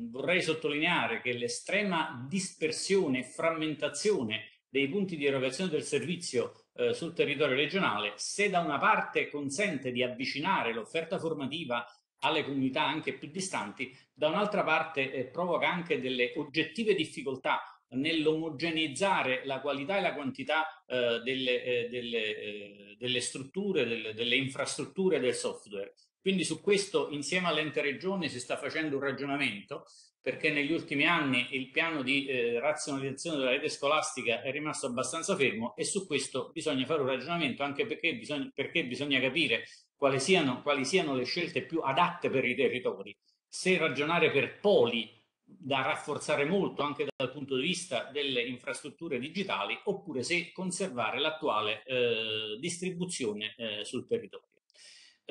vorrei sottolineare che l'estrema dispersione e frammentazione dei punti di erogazione del servizio eh, sul territorio regionale, se da una parte consente di avvicinare l'offerta formativa alle comunità anche più distanti, da un'altra parte eh, provoca anche delle oggettive difficoltà nell'omogeneizzare la qualità e la quantità eh, delle, eh, delle, eh, delle, strutture, delle, delle, infrastrutture del software. Quindi su questo insieme all'ente regione si sta facendo un ragionamento perché negli ultimi anni il piano di eh, razionalizzazione della rete scolastica è rimasto abbastanza fermo e su questo bisogna fare un ragionamento anche perché bisogna, perché bisogna capire quali siano, quali siano le scelte più adatte per i territori. Se ragionare per poli da rafforzare molto anche dal punto di vista delle infrastrutture digitali oppure se conservare l'attuale eh, distribuzione eh, sul territorio.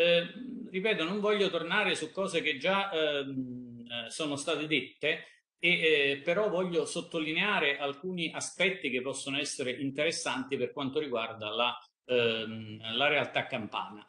Eh, ripeto, non voglio tornare su cose che già ehm, eh, sono state dette, e, eh, però voglio sottolineare alcuni aspetti che possono essere interessanti per quanto riguarda la, ehm, la realtà campana.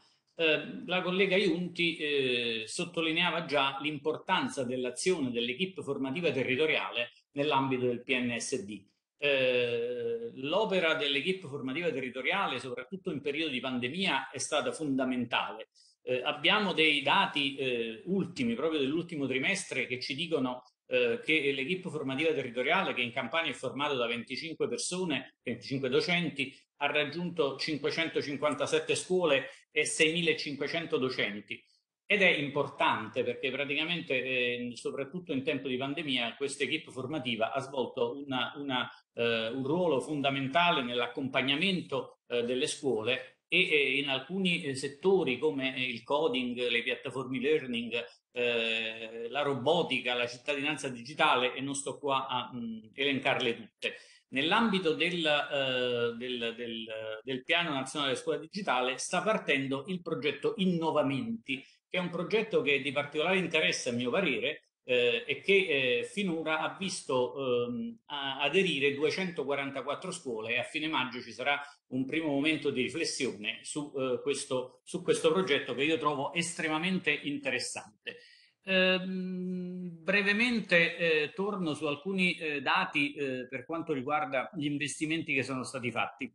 La collega Iunti eh, sottolineava già l'importanza dell'azione dell'equipe formativa territoriale nell'ambito del PNSD. Eh, l'opera dell'equipe formativa territoriale, soprattutto in periodo di pandemia, è stata fondamentale. Eh, abbiamo dei dati eh, ultimi, proprio dell'ultimo trimestre, che ci dicono eh, che l'equipe formativa territoriale, che in Campania è formata da 25 persone, 25 docenti, ha raggiunto 557 scuole e 6.500 docenti. Ed è importante perché praticamente, eh, soprattutto in tempo di pandemia, questa equipe formativa ha svolto una, una, eh, un ruolo fondamentale nell'accompagnamento eh, delle scuole e eh, in alcuni eh, settori come il coding, le piattaforme learning, eh, la robotica, la cittadinanza digitale e non sto qua a mh, mm, elencarle tutte. Nell'ambito del, eh, del, del, del, Piano Nazionale Scuola Digitale sta partendo il progetto Innovamenti, che è un progetto che è di particolare interesse a mio parere eh, e che eh, finora ha visto ehm, aderire 244 scuole e a fine maggio ci sarà un primo momento di riflessione su, eh, questo, su questo progetto che io trovo estremamente interessante. Ehm, brevemente eh, torno su alcuni eh, dati eh, per quanto riguarda gli investimenti che sono stati fatti.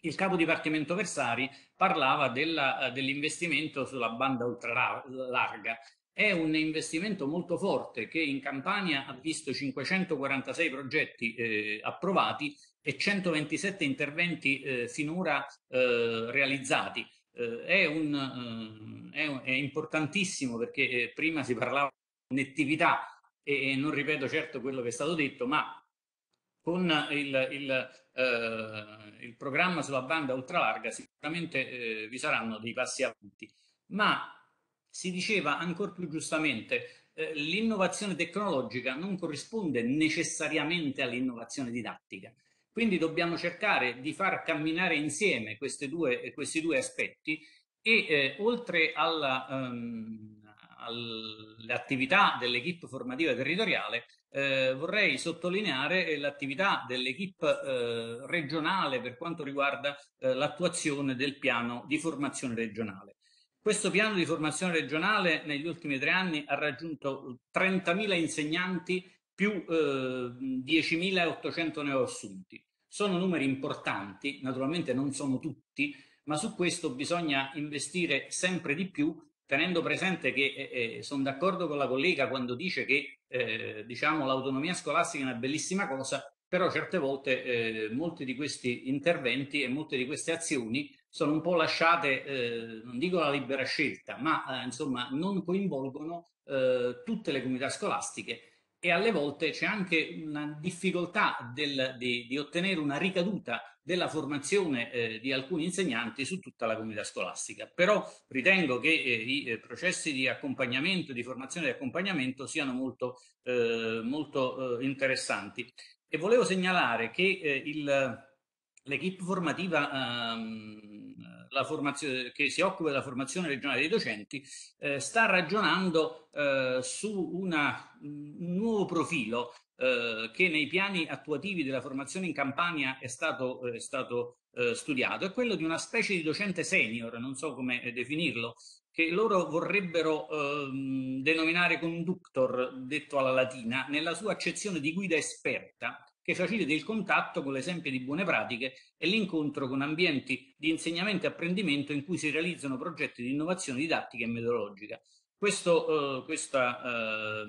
Il capo dipartimento Versari parlava eh, dell'investimento sulla banda ultralarga. È un investimento molto forte che in Campania ha visto 546 progetti eh, approvati e 127 interventi eh, finora realizzati eh, è, un, eh, è, un, è, importantissimo perché eh, prima si parlava di connettività e, non ripeto certo quello che è stato detto, ma con il, il, eh, il programma sulla banda ultralarga sicuramente eh, vi saranno dei passi avanti, ma si diceva ancora più giustamente eh, l'innovazione tecnologica non corrisponde necessariamente all'innovazione didattica. Quindi dobbiamo cercare di far camminare insieme due, questi due aspetti e eh, oltre alla, um, alle dell'equipe formativa territoriale eh, vorrei sottolineare l'attività dell'equipe eh, regionale per quanto riguarda eh, l'attuazione del piano di formazione regionale. Questo piano di formazione regionale negli ultimi tre anni ha raggiunto 30.000 insegnanti più eh, 10.800 neoassunti. Sono numeri importanti, naturalmente non sono tutti, ma su questo bisogna investire sempre di più, tenendo presente che eh, eh, sono d'accordo con la collega quando dice che eh, diciamo, l'autonomia scolastica è una bellissima cosa, però certe volte eh, molti di questi interventi e molte di queste azioni sono un po' lasciate, eh, non dico la libera scelta, ma eh, insomma non coinvolgono tutte le comunità scolastiche. E alle volte c'è anche una difficoltà del, di, di, ottenere una ricaduta della formazione eh, di alcuni insegnanti su tutta la comunità scolastica. Però ritengo che eh, i eh, processi di accompagnamento, di formazione e di accompagnamento siano molto, eh, molto eh, interessanti. E volevo segnalare che l'equipe formativa ehm, che si occupa della formazione regionale dei docenti, eh, sta ragionando eh, su una, un nuovo profilo eh, che nei piani attuativi della formazione in Campania è stato, è stato eh, studiato, è quello di una specie di docente senior, non so come definirlo, che loro vorrebbero ehm, denominare conductor, detto alla latina, nella sua accezione di guida esperta, che facilita il contatto con l'esempio di buone pratiche e l'incontro con ambienti di insegnamento e apprendimento in cui si realizzano progetti di innovazione didattica e metodologica. Questo, eh, questa, eh,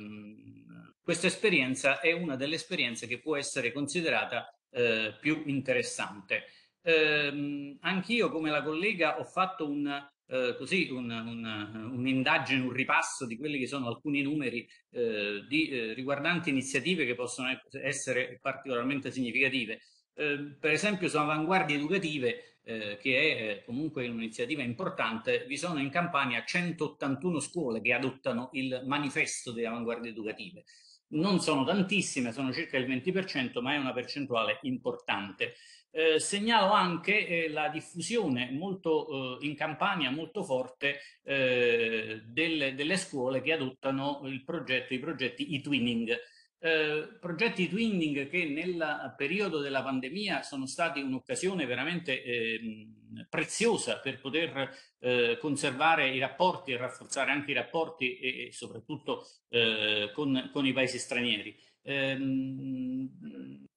questa, esperienza è una delle esperienze che può essere considerata eh, più interessante. Ehm, anch'io, come la collega, ho fatto un, eh, così un'indagine, un, un, ripasso di quelli che sono alcuni numeri eh, di, eh, riguardanti iniziative che possono essere particolarmente significative. Eh, per esempio su avanguardie educative, eh, che è eh, comunque un'iniziativa importante, vi sono in Campania 181 scuole che adottano il manifesto delle avanguardie educative. Non sono tantissime, sono circa il 20%, ma è una percentuale importante. Eh, segnalo anche eh, la diffusione molto, eh, in Campania molto forte eh, delle, delle, scuole che adottano il progetto, i progetti e-twinning. Eh, progetti e-twinning che nel periodo della pandemia sono stati un'occasione veramente ehm, preziosa per poter eh, conservare i rapporti e rafforzare anche i rapporti e, e soprattutto con, con i paesi stranieri. Ehm,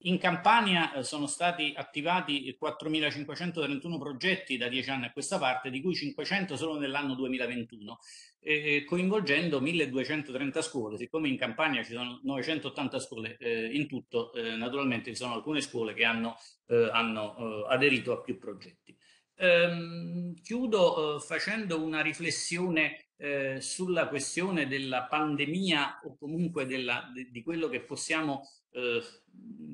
in Campania eh, sono stati attivati 4.531 progetti da dieci anni a questa parte, di cui 500 solo nell'anno 2021, eh, coinvolgendo 1.230 scuole. Siccome in Campania ci sono 980 scuole eh, in tutto, eh, naturalmente ci sono alcune scuole che hanno, eh, hanno eh, aderito a più progetti. Ehm, chiudo facendo una riflessione eh, sulla questione della pandemia o comunque della, de, di quello che possiamo, eh,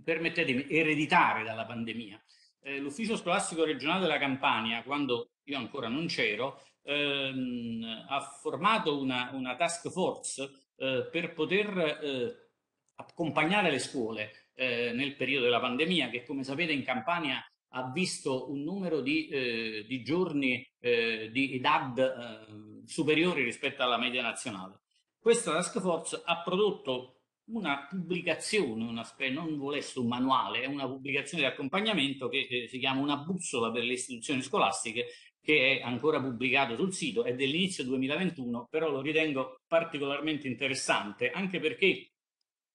permettetemi, ereditare dalla pandemia. Eh, L'ufficio scolastico regionale della Campania, quando io ancora non c'ero, ehm, ha formato una, una task force eh, per poter eh, accompagnare le scuole eh, nel periodo della pandemia, che come sapete in Campania ha visto un numero di, eh, di giorni eh, di DAD eh, superiori rispetto alla media nazionale. Questa task force ha prodotto una pubblicazione, una, non volesse un manuale, è una pubblicazione di accompagnamento che eh, si chiama Una bussola per le istituzioni scolastiche, che è ancora pubblicato sul sito, è dell'inizio 2021, però lo ritengo particolarmente interessante, anche perché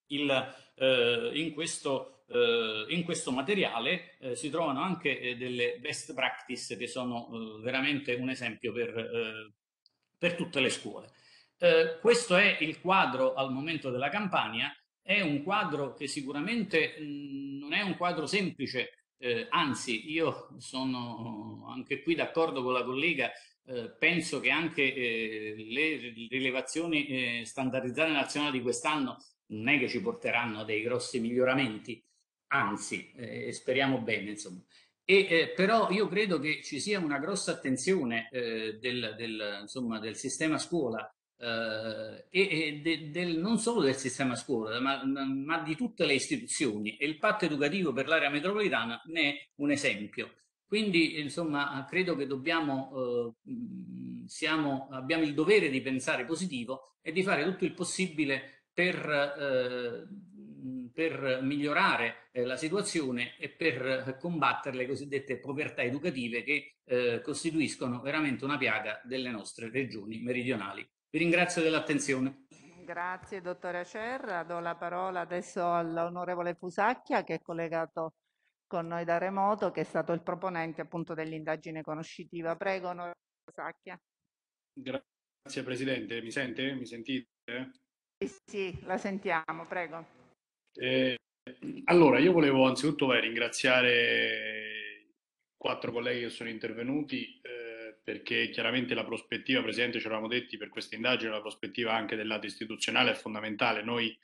il, eh, in questo eh, in questo materiale eh, si trovano anche eh, delle best practice che sono eh, veramente un esempio per, eh, per tutte le scuole. Eh, questo è il quadro al momento della campagna, è un quadro che sicuramente mh, mm, non è un quadro semplice, anzi io sono anche qui d'accordo con la collega penso che anche le rilevazioni standardizzate nazionali di quest'anno non è che ci porteranno a dei grossi miglioramenti, anzi, eh, speriamo bene, insomma. E, eh, però io credo che ci sia una grossa attenzione eh, del, del, insomma, del, sistema scuola eh, e, de, del, non solo del sistema scuola, ma, ma, di tutte le istituzioni e il patto educativo per l'area metropolitana ne è un esempio. Quindi, insomma, credo che dobbiamo, eh, siamo, abbiamo il dovere di pensare positivo e di fare tutto il possibile per eh, per migliorare eh, la situazione e per combattere le cosiddette povertà educative che eh, costituiscono veramente una piaga delle nostre regioni meridionali. Vi ringrazio dell'attenzione. Grazie dottore Acerra, do la parola adesso all'onorevole Fusacchia che è collegato con noi da remoto, che è stato il proponente appunto dell'indagine conoscitiva. Prego, onorevole Fusacchia. Grazie Presidente, mi sente? Mi sentite? Sì, sì, la sentiamo, prego. Eh, allora, io volevo anzitutto beh, ringraziare i quattro colleghi che sono intervenuti eh, perché chiaramente la prospettiva, Presidente, ci eravamo detti per questa indagine, la prospettiva anche del lato istituzionale è fondamentale. Noi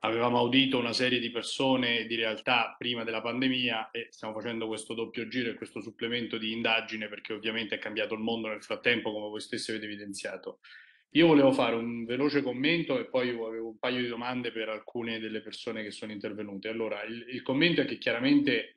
avevamo audito una serie di persone di realtà prima della pandemia e stiamo facendo questo doppio giro e questo supplemento di indagine perché ovviamente è cambiato il mondo nel frattempo, come voi stessi avete evidenziato. Io volevo fare un veloce commento e poi avevo un paio di domande per alcune delle persone che sono intervenute. Allora, il, il commento è che chiaramente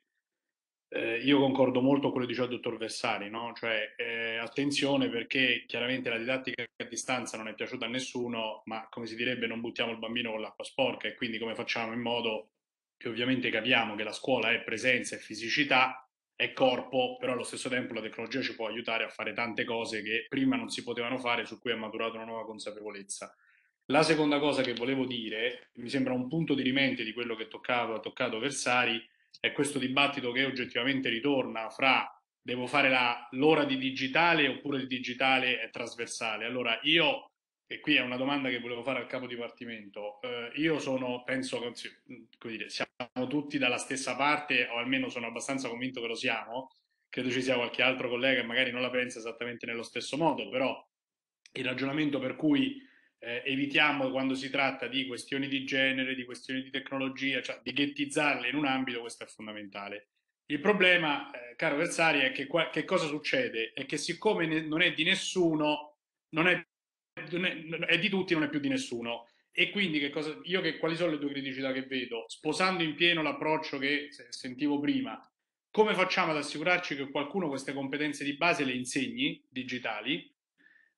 eh, io concordo molto con quello che diceva il dottor Versari, no? Cioè, eh, attenzione perché chiaramente la didattica a distanza non è piaciuta a nessuno, ma come si direbbe non buttiamo il bambino con l'acqua sporca e quindi come facciamo in modo che ovviamente capiamo che la scuola è presenza e fisicità, è corpo, però allo stesso tempo la tecnologia ci può aiutare a fare tante cose che prima non si potevano fare, su cui è maturata una nuova consapevolezza. La seconda cosa che volevo dire, mi sembra un punto di rimente di quello che toccavo, ha toccato Versari, è questo dibattito che oggettivamente ritorna fra devo fare la, l'ora di digitale oppure il digitale è trasversale. Allora io e qui è una domanda che volevo fare al capo dipartimento. Eh, io sono, penso come dire, siamo tutti dalla stessa parte, o almeno sono abbastanza convinto che lo siamo. Credo ci sia qualche altro collega che magari non la pensa esattamente nello stesso modo, però il ragionamento per cui eh, evitiamo quando si tratta di questioni di genere, di questioni di tecnologia, cioè di ghettizzarle in un ambito, questo è fondamentale. Il problema, eh, caro Versari, è che, qua, che cosa succede? È che siccome ne, non è di nessuno, non è è di tutti, non è più di nessuno. E quindi che cosa, io che, quali sono le due criticità che vedo? Sposando in pieno l'approccio che sentivo prima, come facciamo ad assicurarci che qualcuno queste competenze di base le insegni digitali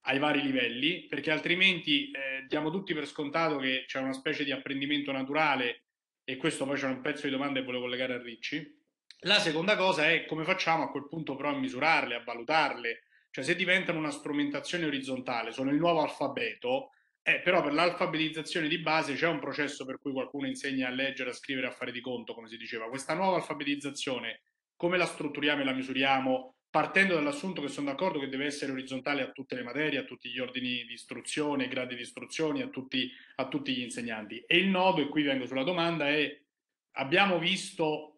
ai vari livelli? Perché altrimenti eh, diamo tutti per scontato che c'è una specie di apprendimento naturale e questo poi c'è un pezzo di domande che volevo collegare a Ricci. La seconda cosa è come facciamo a quel punto però a misurarle, a valutarle, cioè se diventano una strumentazione orizzontale, sono il nuovo alfabeto, eh, però per l'alfabetizzazione di base c'è un processo per cui qualcuno insegna a leggere, a scrivere, a fare di conto, come si diceva. Questa nuova alfabetizzazione, come la strutturiamo e la misuriamo? Partendo dall'assunto che sono d'accordo che deve essere orizzontale a tutte le materie, a tutti gli ordini di istruzione, gradi di istruzione, a tutti, a tutti gli insegnanti. E il nodo, e qui vengo sulla domanda, è abbiamo visto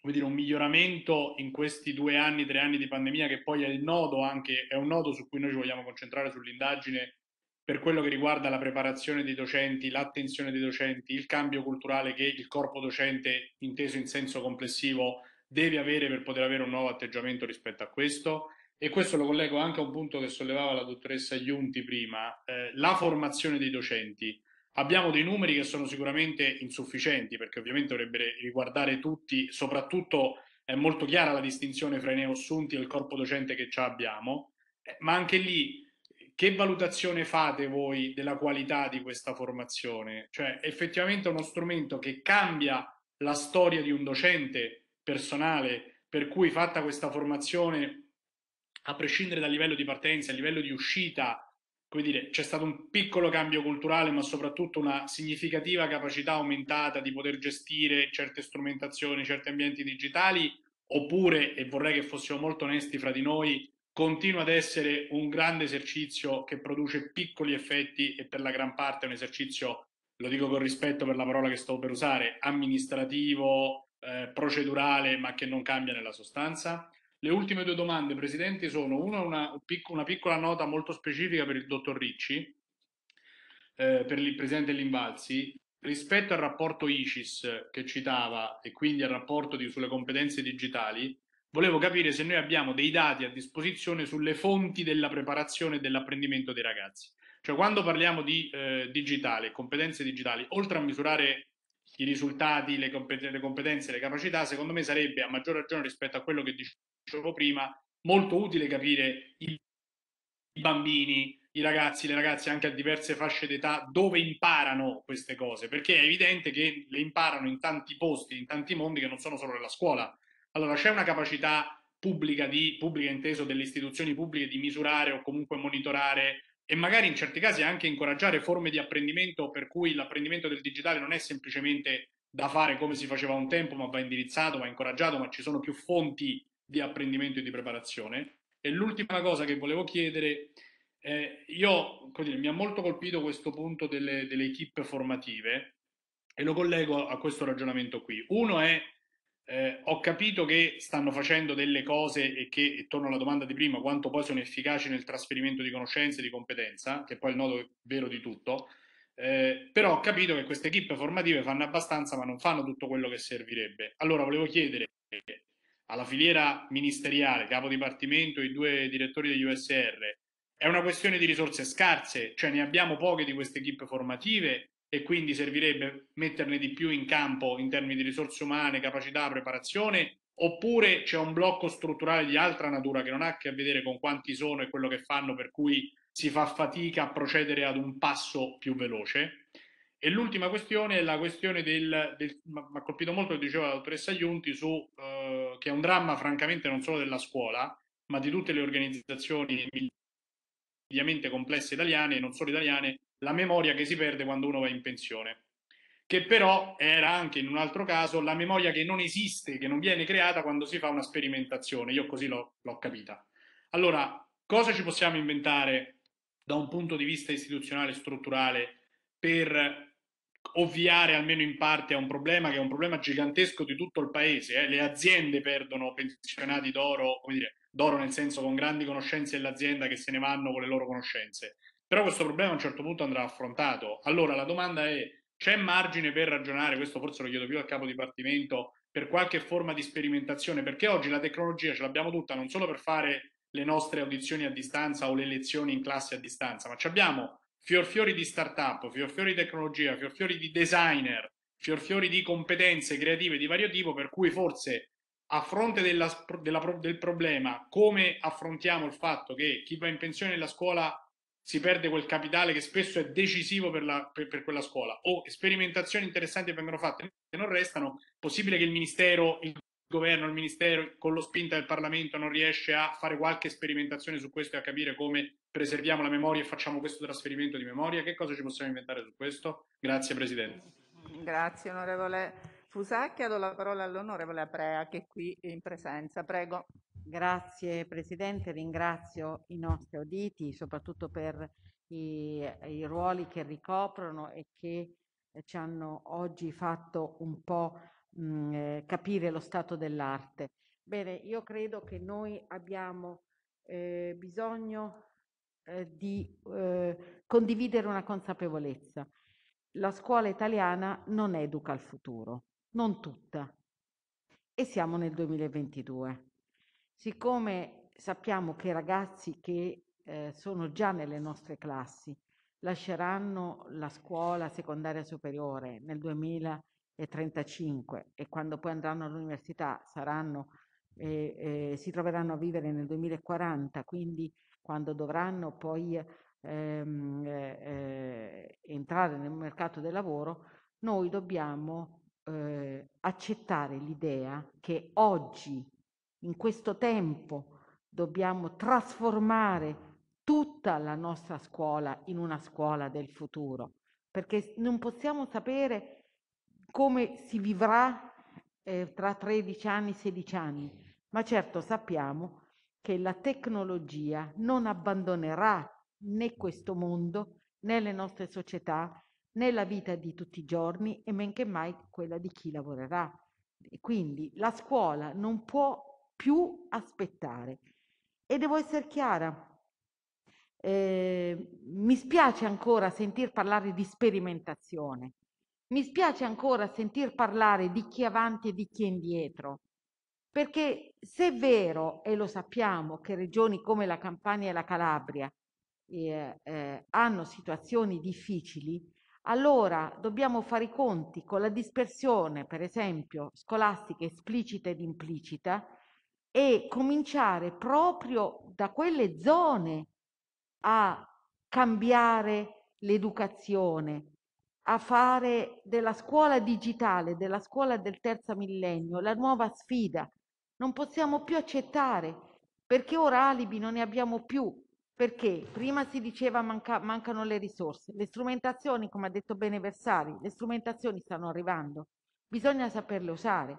come dire, un miglioramento in questi due anni, tre anni di pandemia, che poi è il nodo anche, è un nodo su cui noi ci vogliamo concentrare sull'indagine per quello che riguarda la preparazione dei docenti, l'attenzione dei docenti, il cambio culturale che il corpo docente, inteso in senso complessivo, deve avere per poter avere un nuovo atteggiamento rispetto a questo. E questo lo collego anche a un punto che sollevava la dottoressa Iunti prima, eh, la formazione dei docenti. Abbiamo dei numeri che sono sicuramente insufficienti perché ovviamente dovrebbero riguardare tutti, soprattutto è molto chiara la distinzione fra i neossunti e il corpo docente che già abbiamo, eh, ma anche lì che valutazione fate voi della qualità di questa formazione? Cioè effettivamente è uno strumento che cambia la storia di un docente personale per cui fatta questa formazione a prescindere dal livello di partenza, a livello di uscita, come dire, c'è stato un piccolo cambio culturale, ma soprattutto una significativa capacità aumentata di poter gestire certe strumentazioni, certi ambienti digitali, oppure, e vorrei che fossimo molto onesti fra di noi, continua ad essere un grande esercizio che produce piccoli effetti e per la gran parte è un esercizio, lo dico con rispetto per la parola che sto per usare, amministrativo, eh, procedurale, ma che non cambia nella sostanza. Le ultime due domande, Presidente, sono una, una, una piccola nota molto specifica per il dottor Ricci, eh, per il Presidente dell'Invalsi, rispetto al rapporto ICIS che citava e quindi al rapporto di, sulle competenze digitali, volevo capire se noi abbiamo dei dati a disposizione sulle fonti della preparazione e dell'apprendimento dei ragazzi. Cioè quando parliamo di eh, digitale, competenze digitali, oltre a misurare i risultati, le, competenze, le competenze, le capacità, secondo me sarebbe a maggior ragione rispetto a quello che dicevo prima, molto utile capire i bambini i ragazzi, le ragazze anche a diverse fasce d'età dove imparano queste cose, perché è evidente che le imparano in tanti posti, in tanti mondi che non sono solo nella scuola. Allora c'è una capacità pubblica, di, pubblica inteso delle istituzioni pubbliche di misurare o comunque monitorare e magari in certi casi anche incoraggiare forme di apprendimento per cui l'apprendimento del digitale non è semplicemente da fare come si faceva un tempo, ma va indirizzato, va incoraggiato, ma ci sono più fonti di apprendimento e di preparazione. E l'ultima cosa che volevo chiedere, eh, io dire, mi ha molto colpito questo punto delle, delle equip formative e lo collego a questo ragionamento qui. Uno è eh, ho capito che stanno facendo delle cose e che, e torno alla domanda di prima, quanto poi sono efficaci nel trasferimento di conoscenze e di competenza, che poi è il nodo vero di tutto, eh, però ho capito che queste equip formative fanno abbastanza ma non fanno tutto quello che servirebbe. Allora volevo chiedere alla filiera ministeriale, capo dipartimento, i due direttori degli USR, è una questione di risorse scarse, cioè ne abbiamo poche di queste equip formative e quindi servirebbe metterne di più in campo in termini di risorse umane, capacità, preparazione, oppure c'è un blocco strutturale di altra natura che non ha a che vedere con quanti sono e quello che fanno, per cui si fa fatica a procedere ad un passo più veloce. E l'ultima questione è la questione del, del mi ha colpito molto, lo diceva la dottoressa Giunti, su, eh, che è un dramma francamente non solo della scuola, ma di tutte le organizzazioni mediamente complesse italiane e non solo italiane, la memoria che si perde quando uno va in pensione, che però era anche in un altro caso la memoria che non esiste, che non viene creata quando si fa una sperimentazione. Io così l'ho, l'ho capita. Allora, cosa ci possiamo inventare da un punto di vista istituzionale, strutturale, per ovviare almeno in parte a un problema che è un problema gigantesco di tutto il paese. Eh? Le aziende perdono pensionati d'oro, come dire, d'oro nel senso con grandi conoscenze dell'azienda che se ne vanno con le loro conoscenze. Però questo problema a un certo punto andrà affrontato. Allora la domanda è, c'è margine per ragionare, questo forse lo chiedo più al capo dipartimento, per qualche forma di sperimentazione? Perché oggi la tecnologia ce l'abbiamo tutta non solo per fare le nostre audizioni a distanza o le lezioni in classe a distanza, ma abbiamo fior fiori di startup, fior fiori di tecnologia, fior fiori di designer, fior fiori di competenze creative di vario tipo, per cui forse a fronte della, della, del problema, come affrontiamo il fatto che chi va in pensione nella scuola si perde quel capitale che spesso è decisivo per, la, per, per quella scuola o sperimentazioni interessanti vengono fatte e non restano, possibile che il Ministero, il governo, il Ministero con lo spinta del Parlamento non riesce a fare qualche sperimentazione su questo e a capire come preserviamo la memoria e facciamo questo trasferimento di memoria? Che cosa ci possiamo inventare su questo? Grazie Presidente. Grazie onorevole Fusacchia, do la parola all'onorevole Aprea che è qui in presenza. Prego. Grazie Presidente, ringrazio i nostri auditi soprattutto per i, i ruoli che ricoprono e che eh, ci hanno oggi fatto un po' mh, eh, capire lo stato dell'arte. Bene, io credo che noi abbiamo eh, bisogno eh, di condividere una consapevolezza. La scuola italiana non educa al futuro, non tutta. E siamo nel 2022 siccome sappiamo che i ragazzi che eh, sono già nelle nostre classi lasceranno la scuola secondaria superiore nel 2035 e quando poi andranno all'università saranno, eh, eh, si troveranno a vivere nel 2040, quindi quando dovranno poi ehm, eh, eh, entrare nel mercato del lavoro, noi dobbiamo eh, accettare l'idea che oggi in questo tempo dobbiamo trasformare tutta la nostra scuola in una scuola del futuro, perché non possiamo sapere come si vivrà eh, tra 13 anni, 16 anni, ma certo sappiamo che la tecnologia non abbandonerà né questo mondo, né le nostre società, né la vita di tutti i giorni e men che mai quella di chi lavorerà. Quindi la scuola non può più aspettare. E devo essere chiara, eh, mi spiace ancora sentir parlare di sperimentazione, mi spiace ancora sentir parlare di chi avanti e di chi indietro, perché se è vero, e lo sappiamo, che regioni come la Campania e la Calabria eh, eh, hanno situazioni difficili, allora dobbiamo fare i conti con la dispersione, per esempio, scolastica esplicita ed implicita, e cominciare proprio da quelle zone a cambiare l'educazione, a fare della scuola digitale, della scuola del terzo millennio, la nuova sfida. Non possiamo più accettare, perché ora alibi non ne abbiamo più, perché prima si diceva manca, mancano le risorse, le strumentazioni, come ha detto bene Versari, le strumentazioni stanno arrivando, bisogna saperle usare.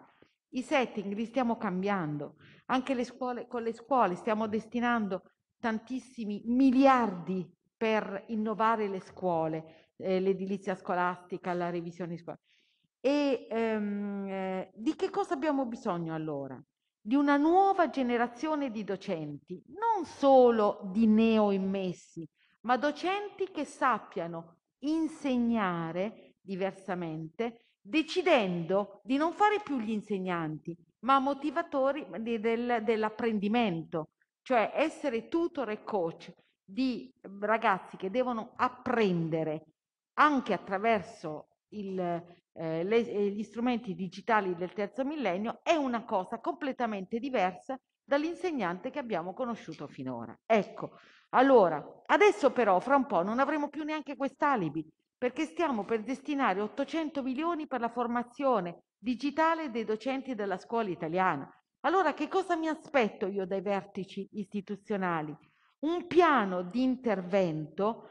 I setting li stiamo cambiando, anche le scuole, con le scuole stiamo destinando tantissimi miliardi per innovare le scuole, eh, l'edilizia scolastica, la revisione scolastica. E ehm, eh, di che cosa abbiamo bisogno allora? Di una nuova generazione di docenti, non solo di neoimmessi, ma docenti che sappiano insegnare diversamente, decidendo di non fare più gli insegnanti, ma motivatori del, dell'apprendimento, cioè essere tutor e coach di ragazzi che devono apprendere anche attraverso il, eh, le, eh, gli strumenti digitali del terzo millennio è una cosa completamente diversa dall'insegnante che abbiamo conosciuto finora. Ecco, allora, adesso però, fra un po', non avremo più neanche quest'alibi, perché stiamo per destinare 800 milioni per la formazione digitale dei docenti della scuola italiana. Allora, che cosa mi aspetto io dai vertici istituzionali? Un piano di intervento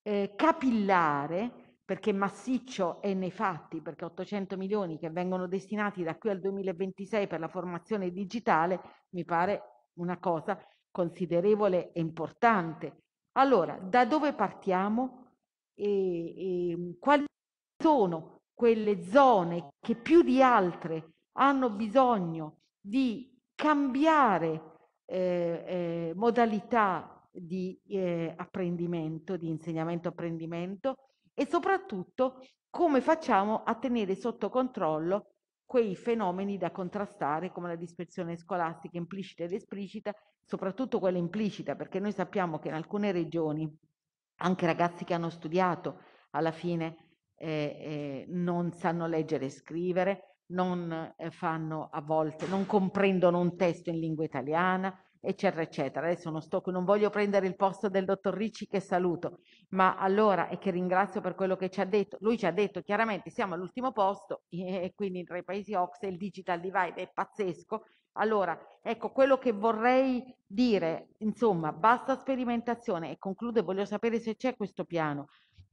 eh, capillare, perché massiccio è nei fatti, perché 800 milioni che vengono destinati da qui al 2026 per la formazione digitale mi pare una cosa considerevole e importante. Allora, da dove partiamo e, e quali sono quelle zone che più di altre hanno bisogno di cambiare eh, eh, modalità di eh, apprendimento, di insegnamento-apprendimento e soprattutto come facciamo a tenere sotto controllo quei fenomeni da contrastare come la dispersione scolastica implicita ed esplicita, soprattutto quella implicita, perché noi sappiamo che in alcune regioni anche ragazzi che hanno studiato alla fine eh, eh, non sanno leggere e scrivere, non eh, fanno a volte, non comprendono un testo in lingua italiana, eccetera, eccetera. Adesso non, sto, non voglio prendere il posto del dottor Ricci che saluto, ma allora e che ringrazio per quello che ci ha detto. Lui ci ha detto chiaramente siamo all'ultimo posto e quindi tra i paesi OXE il digital divide è pazzesco. Allora, ecco, quello che vorrei dire, insomma, basta sperimentazione e concludo voglio sapere se c'è questo piano.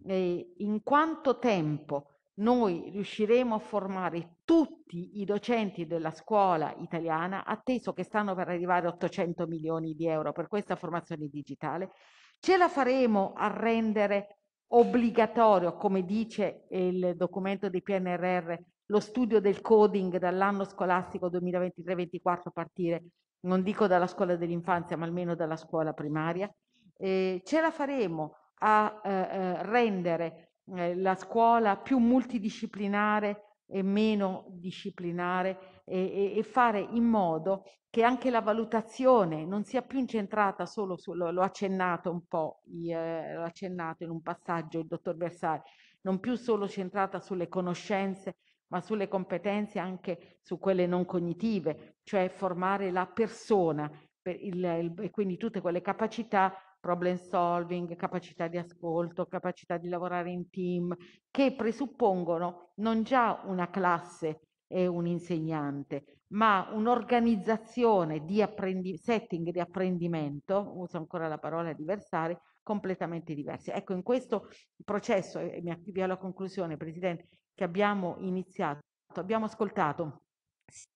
Eh, in quanto tempo noi riusciremo a formare tutti i docenti della scuola italiana, atteso che stanno per arrivare 800 milioni di euro per questa formazione digitale, ce la faremo a rendere obbligatorio, come dice il documento di PNRR, lo studio del coding dall'anno scolastico 2023-2024 a partire, non dico dalla scuola dell'infanzia, ma almeno dalla scuola primaria. Eh, ce la faremo a eh, eh rendere eh, la scuola più multidisciplinare e meno disciplinare e, e, fare in modo che anche la valutazione non sia più incentrata solo su, lo, ha accennato un po', eh, l'ha accennato in un passaggio il dottor Versari, non più solo centrata sulle conoscenze, ma sulle competenze anche su quelle non cognitive, cioè formare la persona per il, il, e quindi tutte quelle capacità problem solving, capacità di ascolto, capacità di lavorare in team, che presuppongono non già una classe e un insegnante, ma un'organizzazione di apprendi- setting di apprendimento, uso ancora la parola diversare, completamente diversi. Ecco, in questo processo, e mi avvio alla conclusione, Presidente, che abbiamo iniziato, abbiamo ascoltato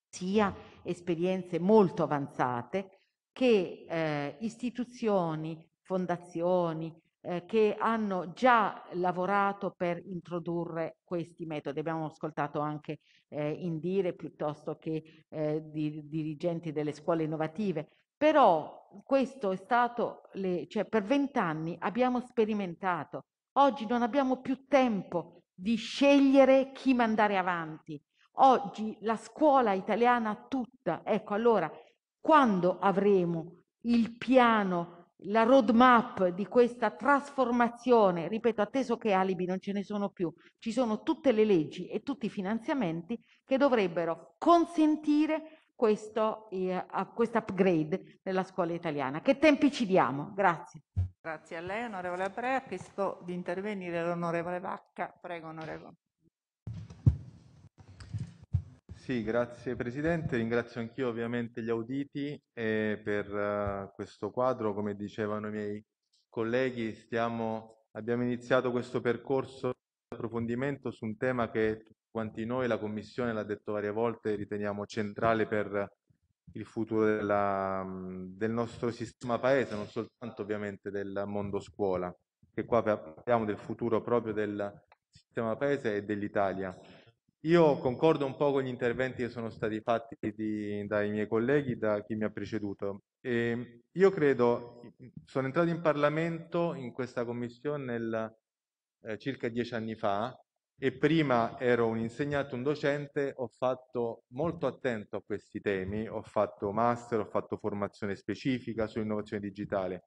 sia esperienze molto avanzate che eh, istituzioni fondazioni eh, che hanno già lavorato per introdurre questi metodi. Abbiamo ascoltato anche eh, Indire piuttosto che eh, di, dirigenti delle scuole innovative, però questo è stato, le, cioè per vent'anni abbiamo sperimentato, oggi non abbiamo più tempo di scegliere chi mandare avanti. Oggi la scuola italiana tutta, ecco allora, quando avremo il piano la roadmap di questa trasformazione, ripeto, atteso che alibi non ce ne sono più, ci sono tutte le leggi e tutti i finanziamenti che dovrebbero consentire questo, eh, questo upgrade nella scuola italiana. Che tempi ci diamo? Grazie. Grazie a lei, onorevole Aprea. Ha chiesto di intervenire l'onorevole Vacca. Prego, onorevole. Sì, grazie Presidente. Ringrazio anch'io ovviamente gli auditi eh, per uh, questo quadro. Come dicevano i miei colleghi, stiamo, abbiamo iniziato questo percorso di approfondimento su un tema che quanti noi, la Commissione l'ha detto varie volte, riteniamo centrale per il futuro della, del nostro sistema paese, non soltanto ovviamente del mondo scuola, che qua parliamo del futuro proprio del sistema paese e dell'Italia. Io concordo un po' con gli interventi che sono stati fatti di, dai miei colleghi, da chi mi ha preceduto. E io credo, sono entrato in Parlamento in questa commissione nel, eh, circa dieci anni fa e prima ero un insegnante, un docente, ho fatto molto attento a questi temi, ho fatto master, ho fatto formazione specifica sull'innovazione digitale.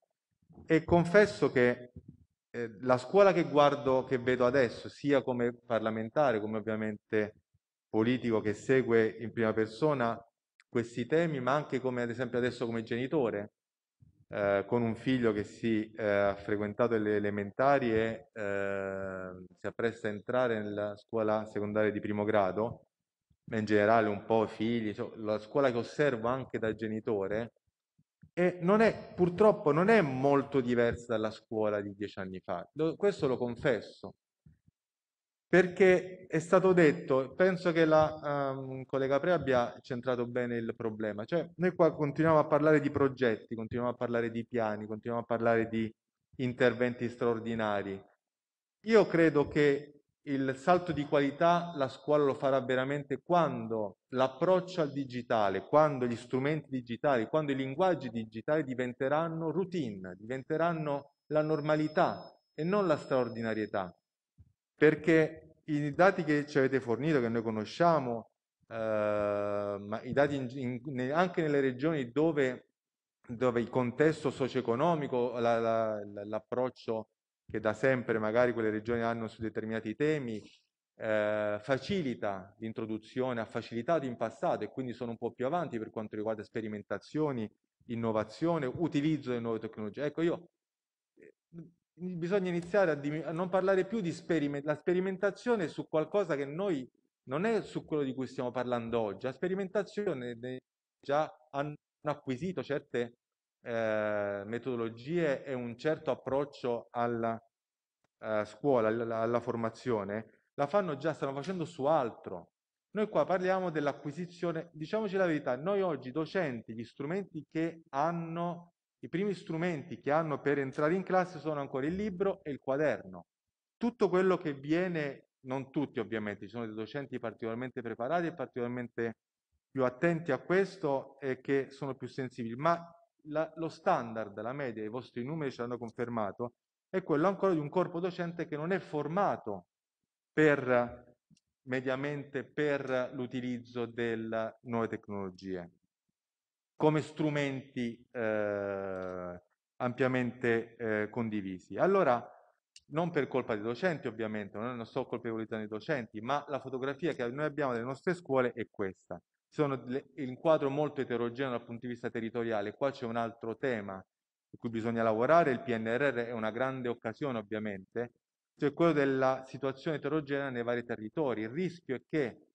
E confesso che eh, la scuola che guardo, che vedo adesso, sia come parlamentare, come ovviamente politico che segue in prima persona questi temi, ma anche come ad esempio adesso come genitore, eh, con un figlio che si eh, ha frequentato le elementari e eh, si appresta a entrare nella scuola secondaria di primo grado, ma in generale un po' figli, cioè, la scuola che osservo anche da genitore, e non è, purtroppo non è molto diversa dalla scuola di dieci anni fa, questo lo confesso, perché è stato detto, penso che la um, collega Pre abbia centrato bene il problema, cioè noi qua continuiamo a parlare di progetti, continuiamo a parlare di piani, continuiamo a parlare di interventi straordinari. Io credo che il salto di qualità la scuola lo farà veramente quando l'approccio al digitale, quando gli strumenti digitali, quando i linguaggi digitali diventeranno routine, diventeranno la normalità e non la straordinarietà perché i dati che ci avete fornito, che noi conosciamo, eh, ma i dati in, in, anche nelle regioni dove, dove il contesto socio-economico, la, la, l'approccio che da sempre magari quelle regioni hanno su determinati temi, eh, facilita l'introduzione, ha facilitato in passato e quindi sono un po' più avanti per quanto riguarda sperimentazioni, innovazione, utilizzo delle nuove tecnologie. Ecco, io bisogna iniziare a, a, non parlare più di sperimentazione, la sperimentazione su qualcosa che noi non è su quello di cui stiamo parlando oggi, la sperimentazione già hanno acquisito certe eh, metodologie e un certo approccio alla eh, scuola, alla, alla formazione, la fanno già, stanno facendo su altro. Noi qua parliamo dell'acquisizione, diciamoci la verità, noi oggi docenti, gli strumenti che hanno i primi strumenti che hanno per entrare in classe sono ancora il libro e il quaderno. Tutto quello che viene, non tutti ovviamente, ci sono dei docenti particolarmente preparati e particolarmente più attenti a questo e che sono più sensibili, ma la, lo standard, la media, i vostri numeri ci hanno confermato, è quello ancora di un corpo docente che non è formato per mediamente per l'utilizzo delle nuove tecnologie come strumenti eh, ampiamente eh, condivisi. Allora, non per colpa dei docenti ovviamente, non sto colpevolizzando i docenti, ma la fotografia che noi abbiamo delle nostre scuole è questa. Sono il quadro molto eterogeneo dal punto di vista territoriale, qua c'è un altro tema su cui bisogna lavorare, il PNRR è una grande occasione ovviamente, cioè quello della situazione eterogenea nei vari territori. Il rischio è che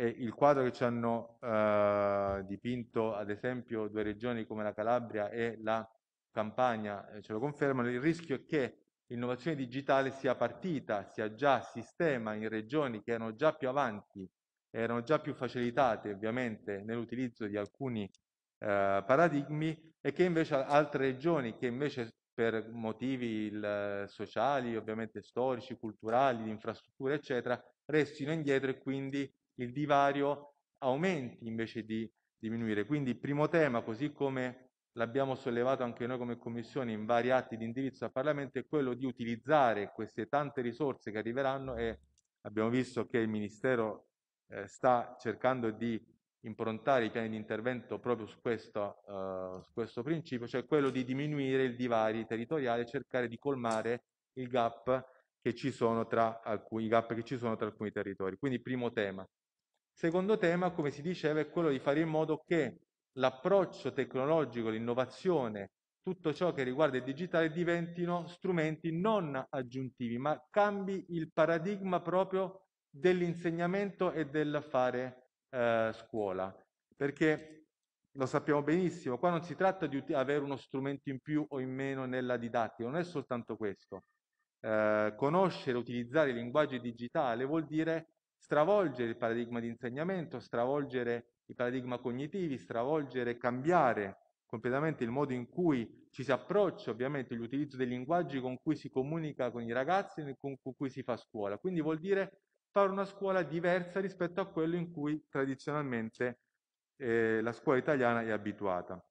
e il quadro che ci hanno eh, dipinto ad esempio due regioni come la Calabria e la Campania eh, ce lo confermano, il rischio è che l'innovazione digitale sia partita, sia già sistema in regioni che erano già più avanti, erano già più facilitate ovviamente nell'utilizzo di alcuni eh, paradigmi e che invece altre regioni che invece per motivi il, sociali, ovviamente storici, culturali, di infrastrutture eccetera, restino indietro e quindi il divario aumenti invece di diminuire. Quindi il primo tema, così come l'abbiamo sollevato anche noi come Commissione in vari atti di indirizzo al Parlamento, è quello di utilizzare queste tante risorse che arriveranno e abbiamo visto che il Ministero eh, sta cercando di improntare i piani di intervento proprio su questo, uh, su questo principio, cioè quello di diminuire il divario territoriale cercare di colmare il gap che ci sono tra alcuni, gap che ci sono tra alcuni territori. Quindi primo tema. Secondo tema, come si diceva, è quello di fare in modo che l'approccio tecnologico, l'innovazione, tutto ciò che riguarda il digitale diventino strumenti non aggiuntivi, ma cambi il paradigma proprio dell'insegnamento e del fare eh, scuola. Perché lo sappiamo benissimo, qua non si tratta di avere uno strumento in più o in meno nella didattica, non è soltanto questo. Eh, conoscere utilizzare il linguaggio digitale vuol dire stravolgere il paradigma di insegnamento, stravolgere i paradigma cognitivi, stravolgere, cambiare completamente il modo in cui ci si approccia ovviamente l'utilizzo dei linguaggi con cui si comunica con i ragazzi e con, con cui si fa scuola. Quindi vuol dire fare una scuola diversa rispetto a quello in cui tradizionalmente eh, la scuola italiana è abituata.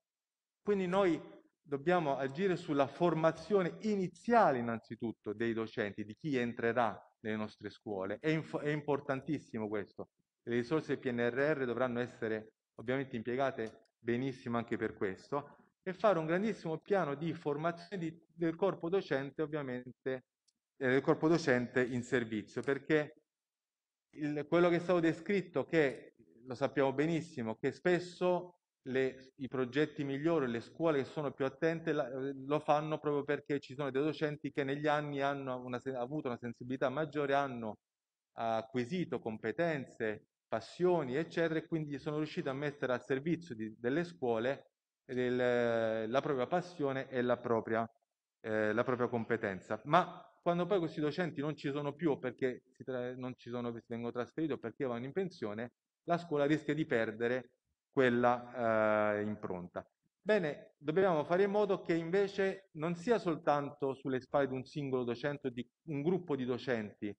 Quindi noi dobbiamo agire sulla formazione iniziale innanzitutto dei docenti, di chi entrerà nelle nostre scuole. È, inf- è importantissimo questo. Le risorse PNRR dovranno essere ovviamente impiegate benissimo anche per questo e fare un grandissimo piano di formazione di, del corpo docente, ovviamente, eh, del corpo docente in servizio, perché il, quello che è stato descritto, che lo sappiamo benissimo, che spesso le, i progetti migliori, le scuole che sono più attente la, lo fanno proprio perché ci sono dei docenti che negli anni hanno una, avuto una sensibilità maggiore, hanno acquisito competenze, passioni, eccetera, e quindi sono riusciti a mettere al servizio di, delle scuole del, la propria passione e la propria, eh, la propria competenza. Ma quando poi questi docenti non ci sono più perché si tra- non ci sono, vengono trasferiti o perché vanno in pensione, la scuola rischia di perdere quella eh, impronta. Bene, dobbiamo fare in modo che invece non sia soltanto sulle spalle di un singolo docente o di un gruppo di docenti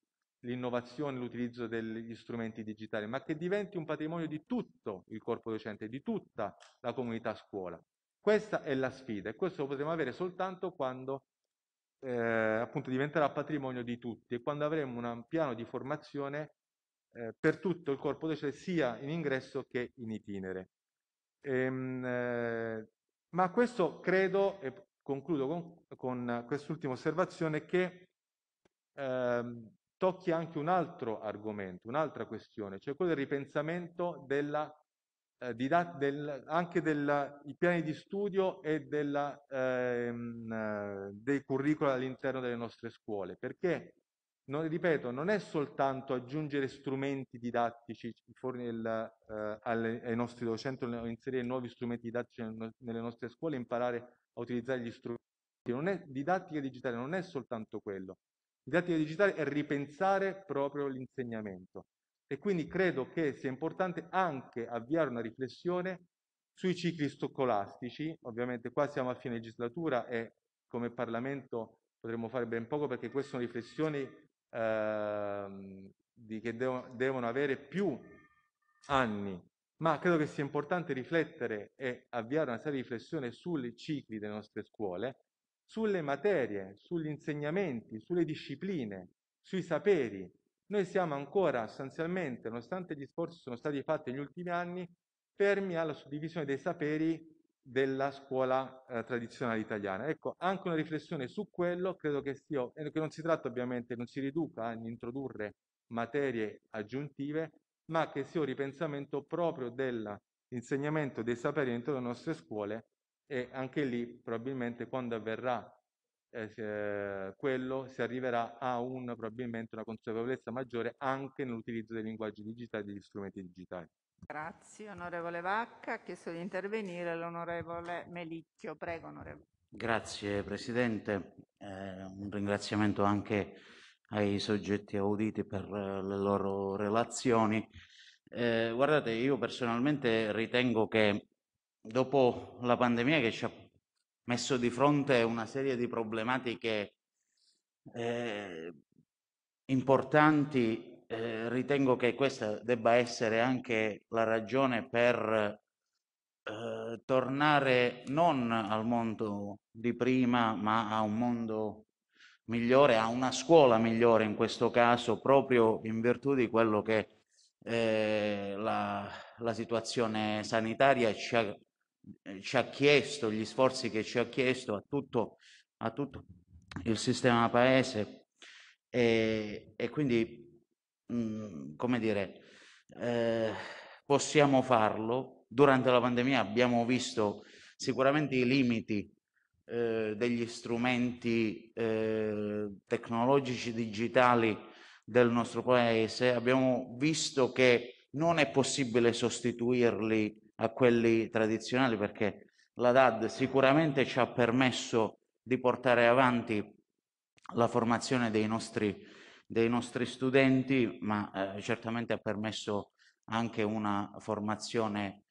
l'innovazione, l'utilizzo degli strumenti digitali, ma che diventi un patrimonio di tutto il corpo docente, di tutta la comunità scuola. Questa è la sfida e questo lo potremo avere soltanto quando eh, appunto diventerà patrimonio di tutti e quando avremo un piano di formazione eh, per tutto il corpo docente sia in ingresso che in itinere. Ehm, eh, ma questo credo, e concludo con, con quest'ultima osservazione, che ehm, tocchi anche un altro argomento, un'altra questione, cioè quello del ripensamento della eh, del, anche dei piani di studio e della, ehm, eh, dei curricula all'interno delle nostre scuole, perché, non, ripeto, non è soltanto aggiungere strumenti didattici il, eh, alle, ai nostri docenti inserire nuovi strumenti didattici nelle nostre scuole, imparare a utilizzare gli strumenti. Non è, didattica digitale non è soltanto quello. Didattica digitale è ripensare proprio l'insegnamento e quindi credo che sia importante anche avviare una riflessione sui cicli scolastici. Ovviamente qua siamo a fine legislatura e come Parlamento potremmo fare ben poco perché queste sono riflessioni eh, di, che devo, devono avere più anni, ma credo che sia importante riflettere e avviare una serie di riflessioni sui cicli delle nostre scuole, sulle materie, sugli insegnamenti, sulle discipline, sui saperi, noi siamo ancora sostanzialmente, nonostante gli sforzi sono stati fatti negli ultimi anni, fermi alla suddivisione dei saperi della scuola eh, tradizionale italiana. Ecco, anche una riflessione su quello credo che sia, che non si tratta ovviamente, non si riduca a introdurre materie aggiuntive, ma che sia un ripensamento proprio dell'insegnamento dei saperi all'interno delle nostre scuole e anche lì probabilmente quando avverrà eh, quello si arriverà a un, probabilmente una consapevolezza maggiore anche nell'utilizzo dei linguaggi digitali e degli strumenti digitali. Grazie onorevole Vacca. Ha chiesto di intervenire l'onorevole Melicchio. Prego onorevole. Grazie Presidente, eh, un ringraziamento anche ai soggetti auditi per eh, le loro relazioni. Eh, guardate, io personalmente ritengo che dopo la pandemia che ci ha messo di fronte una serie di problematiche eh, importanti, eh, ritengo che questa debba essere anche la ragione per eh, tornare non al mondo di prima, ma a un mondo migliore, a una scuola migliore in questo caso, proprio in virtù di quello che eh, la, la situazione sanitaria ci ha ci ha chiesto, gli sforzi che ci ha chiesto a tutto, a tutto il sistema paese. E, e quindi, mh, mm, come dire, eh, possiamo farlo. Durante la pandemia abbiamo visto sicuramente i limiti eh, degli strumenti eh, tecnologici digitali del nostro paese, abbiamo visto che non è possibile sostituirli a quelli tradizionali perché la DAD sicuramente ci ha permesso di portare avanti la formazione dei nostri, dei nostri studenti, ma eh, certamente ha permesso anche una formazione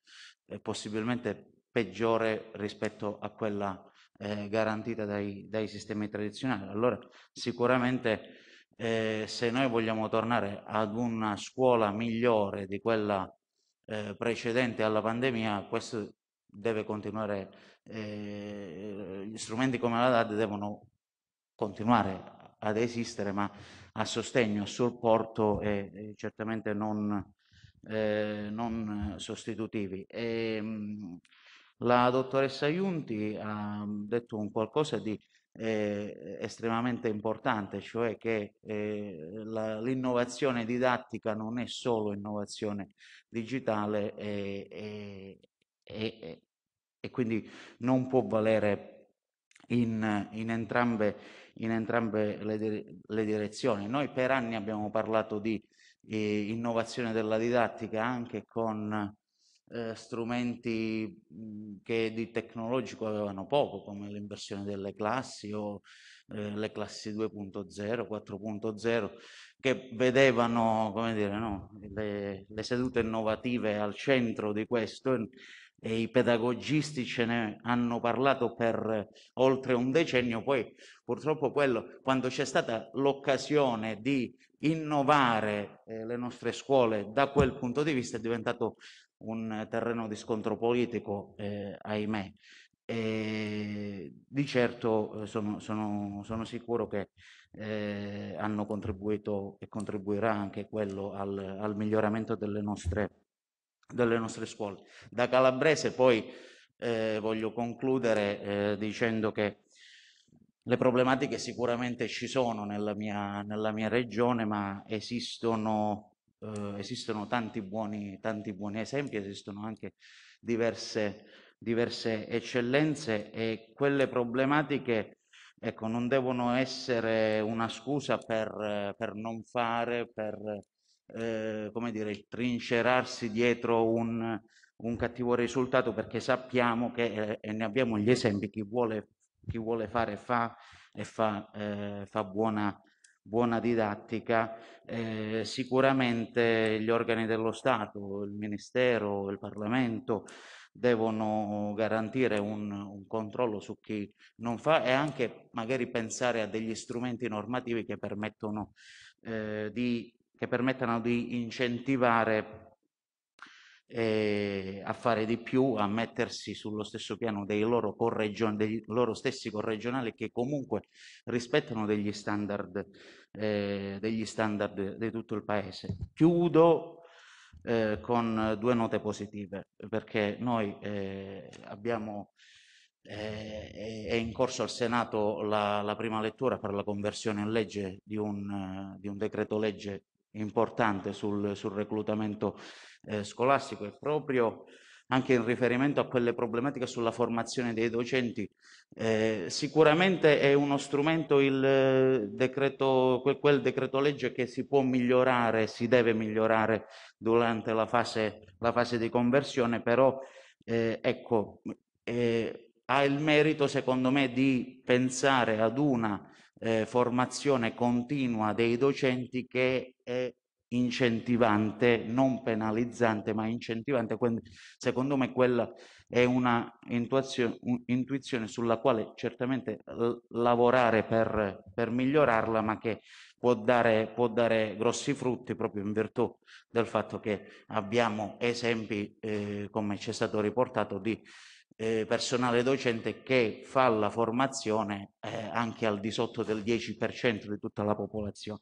eh, possibilmente peggiore rispetto a quella eh, garantita dai, dai, sistemi tradizionali. Allora sicuramente eh, se noi vogliamo tornare ad una scuola migliore di quella eh, precedente alla pandemia, questo deve continuare, eh, gli strumenti come la DAD devono continuare ad esistere, ma a sostegno, a supporto e, e certamente non, eh, non sostitutivi. E, ehm, la dottoressa Iunti ha detto un qualcosa di eh, estremamente importante, cioè che eh, la, l'innovazione didattica non è solo innovazione digitale e, e quindi non può valere in, in entrambe, in entrambe le, le, direzioni. Noi per anni abbiamo parlato di eh, innovazione della didattica anche con eh, strumenti che di tecnologico avevano poco, come l'inversione delle classi o eh, le classi 2.0, 4.0, che vedevano dire, no, le, le, sedute innovative al centro di questo e i pedagogisti ce ne hanno parlato per oltre un decennio, poi purtroppo quello, quando c'è stata l'occasione di innovare eh, le nostre scuole da quel punto di vista è diventato un terreno di scontro politico, eh, ahimè. E di certo eh, sono, sono, sono sicuro che eh, hanno contribuito e contribuirà anche quello al, al miglioramento delle nostre, delle nostre, scuole. Da calabrese poi eh, voglio concludere eh, dicendo che le problematiche sicuramente ci sono nella mia, nella mia regione, ma esistono eh, esistono tanti buoni, tanti buoni esempi, esistono anche diverse, diverse eccellenze e quelle problematiche ecco, non devono essere una scusa per, per non fare, per eh, come dire, trincerarsi dietro un, un, cattivo risultato perché sappiamo che, eh, e ne abbiamo gli esempi, chi vuole, chi vuole fare fa e fa, eh, fa buona, buona didattica, eh, sicuramente gli organi dello Stato, il Ministero, il Parlamento devono garantire un, un, controllo su chi non fa e anche magari pensare a degli strumenti normativi che permettono eh, di, che permettano di incentivare eh, a fare di più, a mettersi sullo stesso piano dei loro, dei loro stessi corregionali che comunque rispettano degli standard, eh, degli standard di tutto il paese. Chiudo eh, con due note positive perché noi eh, abbiamo eh, è in corso al Senato la, la, prima lettura per la conversione in legge di un, di un decreto legge importante sul, sul reclutamento eh, scolastico e proprio anche in riferimento a quelle problematiche sulla formazione dei docenti. Eh, sicuramente è uno strumento il decreto, quel, quel, decreto legge che si può migliorare, si deve migliorare durante la fase, la fase di conversione, però eh, ecco, eh, ha il merito secondo me di pensare ad una eh, formazione continua dei docenti che è incentivante, non penalizzante, ma incentivante. Quindi, secondo me quella è una intuizione, sulla quale certamente lavorare per, per, migliorarla, ma che può dare, può dare grossi frutti proprio in virtù del fatto che abbiamo esempi, eh, come ci è stato riportato, di eh, personale docente che fa la formazione eh, anche al di sotto del 10% di tutta la popolazione.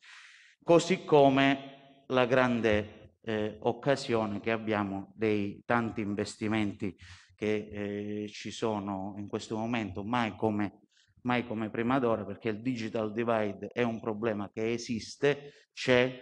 Così come la grande eh, occasione che abbiamo dei tanti investimenti che eh, ci sono in questo momento, mai come, mai come prima d'ora, perché il digital divide è un problema che esiste, c'è,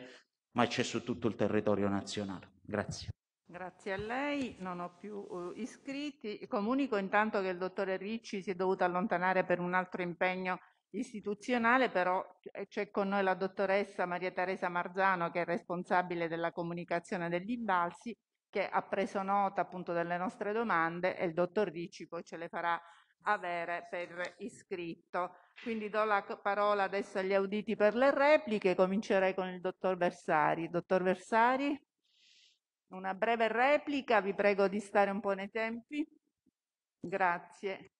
ma c'è su tutto il territorio nazionale. Grazie. Grazie a lei, non ho più uh, iscritti. Comunico intanto che il dottore Ricci si è dovuto allontanare per un altro impegno istituzionale, però eh, c'è con noi la dottoressa Maria Teresa Marzano che è responsabile della comunicazione degli imbalsi, che ha preso nota appunto delle nostre domande e il dottor Ricci poi ce le farà avere per iscritto. Quindi do la parola adesso agli auditi per le repliche, comincerei con il dottor Versari. Dottor Versari, una breve replica, vi prego di stare un po' nei tempi. Grazie.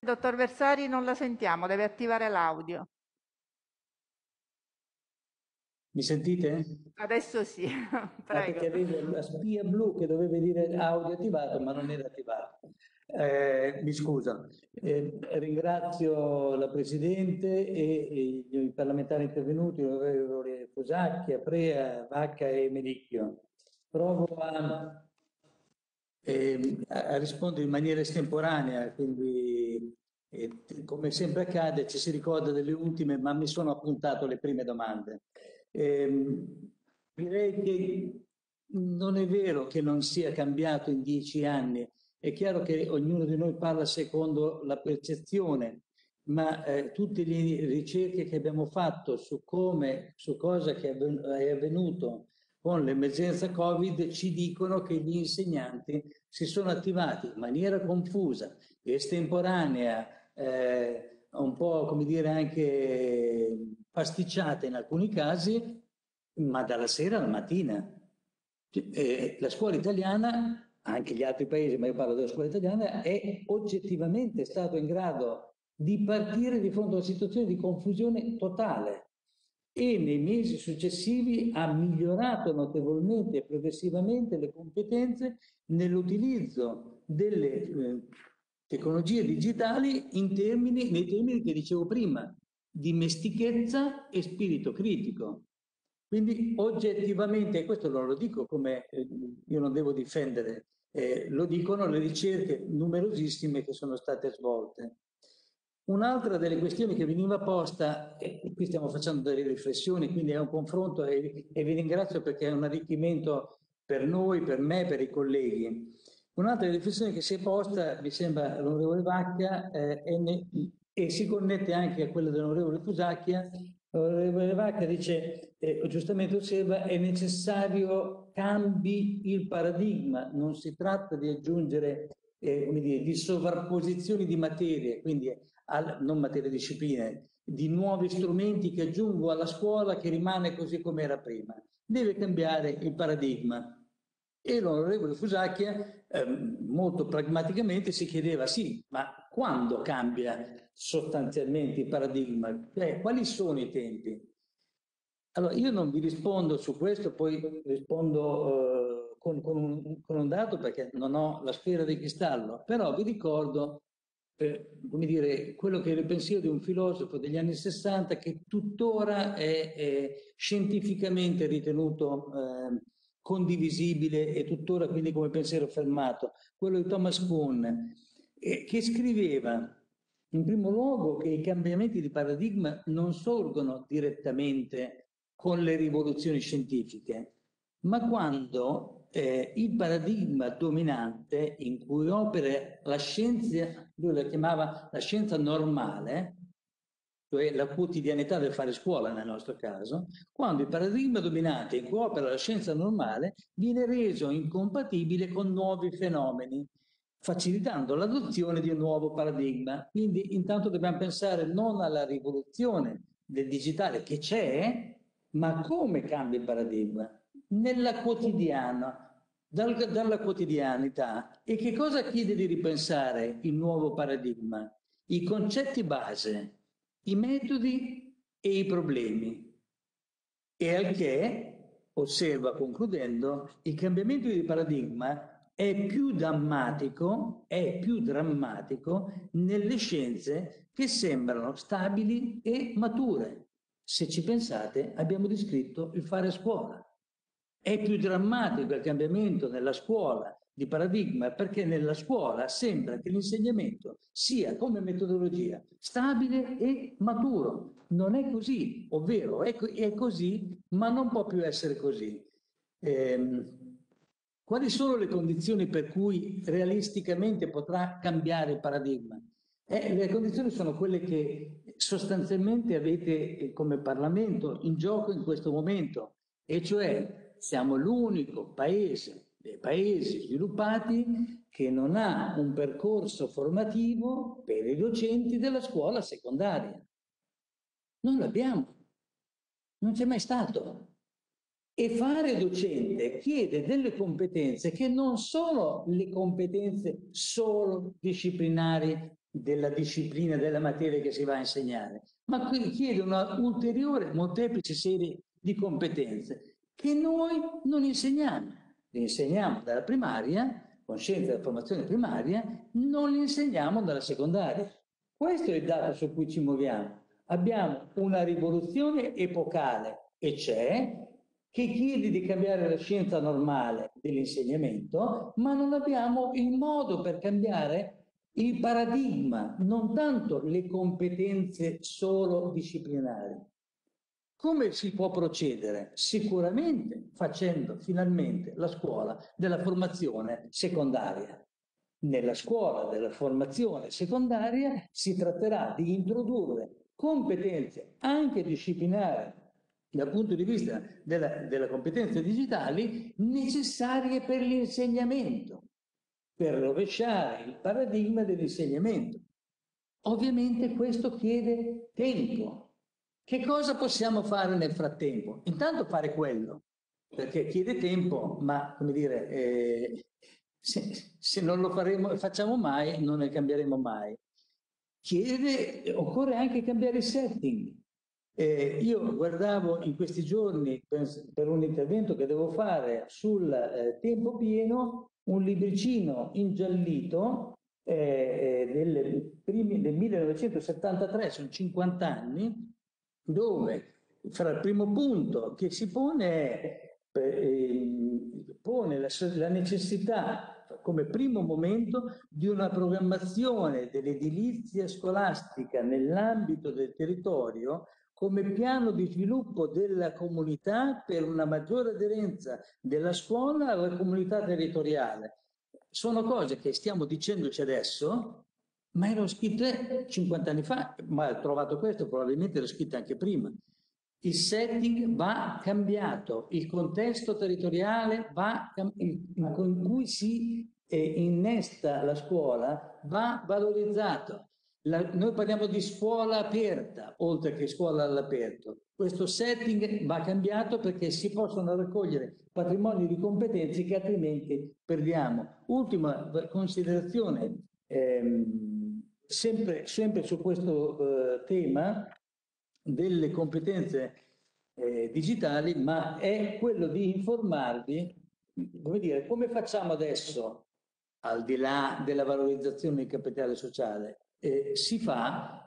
Dottor Versari non la sentiamo, deve attivare l'audio. Mi sentite? Adesso sì, Ah, prego. perché avevo la spia blu che doveva dire audio attivato, ma non era attivato. Eh, mi scuso. Eh, ringrazio la Presidente e, e i parlamentari intervenuti, l'onorevole Fusacchi, Aprea, Vacca e Melicchio. Provo a, a- a rispondere in maniera estemporanea, quindi eh, come sempre accade ci si ricorda delle ultime, ma mi sono appuntato le prime domande. Ehm, direi che non è vero che non sia cambiato in dieci anni, è chiaro che ognuno di noi parla secondo la percezione, ma eh, tutte le ricerche che abbiamo fatto su come, su cosa che è avven- è avvenuto con l'emergenza Covid ci dicono che gli insegnanti si sono attivati in maniera confusa, estemporanea, eh, un po' come dire anche pasticciata in alcuni casi, ma dalla sera alla mattina. Eh, la scuola italiana, anche gli altri paesi, ma io parlo della scuola italiana, è oggettivamente stato in grado di partire di fronte a una situazione di confusione totale e nei mesi successivi ha migliorato notevolmente e progressivamente le competenze nell'utilizzo delle eh, tecnologie digitali in termini, nei termini che dicevo prima, dimestichezza e spirito critico. Quindi oggettivamente, questo non lo dico come eh, io non devo difendere, eh, lo dicono le ricerche numerosissime che sono state svolte. Un'altra delle questioni che veniva posta, e qui stiamo facendo delle riflessioni, quindi è un confronto e, e vi ringrazio perché è un arricchimento per noi, per me, per i colleghi. Un'altra riflessione che si è posta, mi sembra l'onorevole Vacca, eh, ne- e si connette anche a quella dell'onorevole Fusacchia, l'onorevole Vacca dice, eh, giustamente osserva, è necessario cambi il paradigma, non si tratta di aggiungere, eh, come dire, di sovrapposizioni di materie, quindi al, non materie discipline, di nuovi strumenti che aggiungo alla scuola che rimane così come era prima. Deve cambiare il paradigma. E l'onorevole Fusacchia ehm, molto pragmaticamente si chiedeva sì, ma quando cambia sostanzialmente il paradigma? Cioè, quali sono i tempi? Allora, io non vi rispondo su questo, poi rispondo eh, con, con un, con un dato perché non ho la sfera di cristallo, però vi ricordo eh, come dire, quello che era il pensiero di un filosofo degli anni 60 che tuttora è, è scientificamente ritenuto eh, condivisibile e tuttora quindi come pensiero fermato, quello di Thomas Kuhn, che scriveva in primo luogo che i cambiamenti di paradigma non sorgono direttamente con le rivoluzioni scientifiche, ma quando eh, il paradigma dominante in cui opera la scienza, lui la chiamava la scienza normale, cioè la quotidianità del fare scuola nel nostro caso, quando il paradigma dominante in cui opera la scienza normale viene reso incompatibile con nuovi fenomeni, facilitando l'adozione di un nuovo paradigma. Quindi intanto dobbiamo pensare non alla rivoluzione del digitale che c'è, ma come cambia il paradigma nella quotidiana, dal, dalla quotidianità. E che cosa chiede di ripensare il nuovo paradigma? I concetti base, i metodi e i problemi. E al che, osserva concludendo, il cambiamento di paradigma è più drammatico, è più drammatico nelle scienze che sembrano stabili e mature. Se ci pensate, abbiamo descritto il fare scuola. È più drammatico il cambiamento nella scuola di paradigma perché nella scuola sembra che l'insegnamento sia come metodologia stabile e maturo. Non è così, ovvero è, è così, ma non può più essere così. Eh, quali sono le condizioni per cui realisticamente potrà cambiare il paradigma? Eh, le condizioni sono quelle che sostanzialmente avete eh, come Parlamento in gioco in questo momento, e cioè siamo l'unico paese dei paesi sviluppati che non ha un percorso formativo per i docenti della scuola secondaria. Non l'abbiamo, non c'è mai stato. E fare docente chiede delle competenze che non sono le competenze solo disciplinari della disciplina, della materia che si va a insegnare, ma chiede una ulteriore, molteplice serie di competenze che noi non insegniamo. Le insegniamo dalla primaria, con scienza della formazione primaria, non le insegniamo dalla secondaria. Questo è il dato su cui ci muoviamo. Abbiamo una rivoluzione epocale e c'è che chiede di cambiare la scienza normale dell'insegnamento, ma non abbiamo il modo per cambiare il paradigma, non tanto le competenze solo disciplinari. Come si può procedere? Sicuramente facendo finalmente la scuola della formazione secondaria. Nella scuola della formazione secondaria si tratterà di introdurre competenze anche disciplinari dal punto di vista delle competenze digitali necessarie per l'insegnamento per rovesciare il paradigma dell'insegnamento. Ovviamente questo chiede tempo. Che cosa possiamo fare nel frattempo? Intanto fare quello, perché chiede tempo, ma come dire, eh, se, se, non lo faremo, facciamo mai, non ne cambieremo mai. Chiede, occorre anche cambiare il setting. Eh, io guardavo in questi giorni per, per, un intervento che devo fare sul eh, tempo pieno un libricino ingiallito eh, eh del, primi, del 1973, sono 50 anni, dove fra il primo punto che si pone è eh, pone la, la necessità come primo momento di una programmazione dell'edilizia scolastica nell'ambito del territorio come piano di sviluppo della comunità per una maggiore aderenza della scuola alla comunità territoriale. Sono cose che stiamo dicendoci adesso, ma erano scritte 50 anni fa, ma ho trovato questo, probabilmente erano scritte anche prima. Il setting va cambiato, il contesto territoriale va, con cui si eh, innesta la scuola va valorizzato. La, noi parliamo di scuola aperta, oltre che scuola all'aperto. Questo setting va cambiato perché si possono raccogliere patrimoni di competenze che altrimenti perdiamo. Ultima considerazione, ehm, sempre, sempre, su questo eh, tema delle competenze eh, digitali, ma è quello di informarvi, come dire, come facciamo adesso, al di là della valorizzazione del capitale sociale, eh, si fa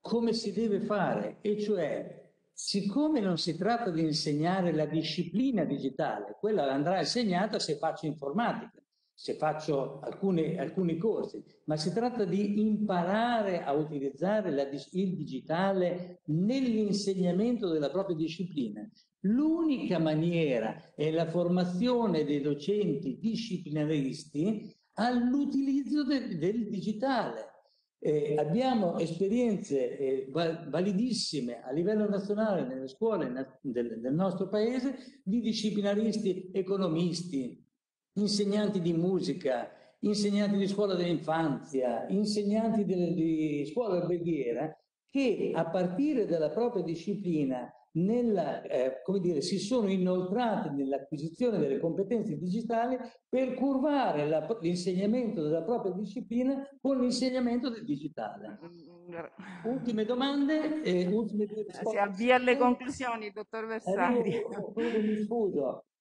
come si deve fare, e cioè siccome non si tratta di insegnare la disciplina digitale, quella andrà insegnata se faccio informatica, se faccio alcuni, alcuni corsi, ma si tratta di imparare a utilizzare la, il digitale nell'insegnamento della propria disciplina. L'unica maniera è la formazione dei docenti disciplinaristi all'utilizzo del, del digitale eh, abbiamo esperienze eh, validissime a livello nazionale nelle scuole del, del, nostro paese di disciplinaristi economisti, insegnanti di musica, insegnanti di scuola dell'infanzia, insegnanti di, di scuola alberghiera che a partire dalla propria disciplina nella, eh, come dire, si sono inoltrati nell'acquisizione delle competenze digitali per curvare la, l'insegnamento della propria disciplina con l'insegnamento del digitale. Ultime domande e ultime risposte. Si avvia alle conclusioni, dottor Versari.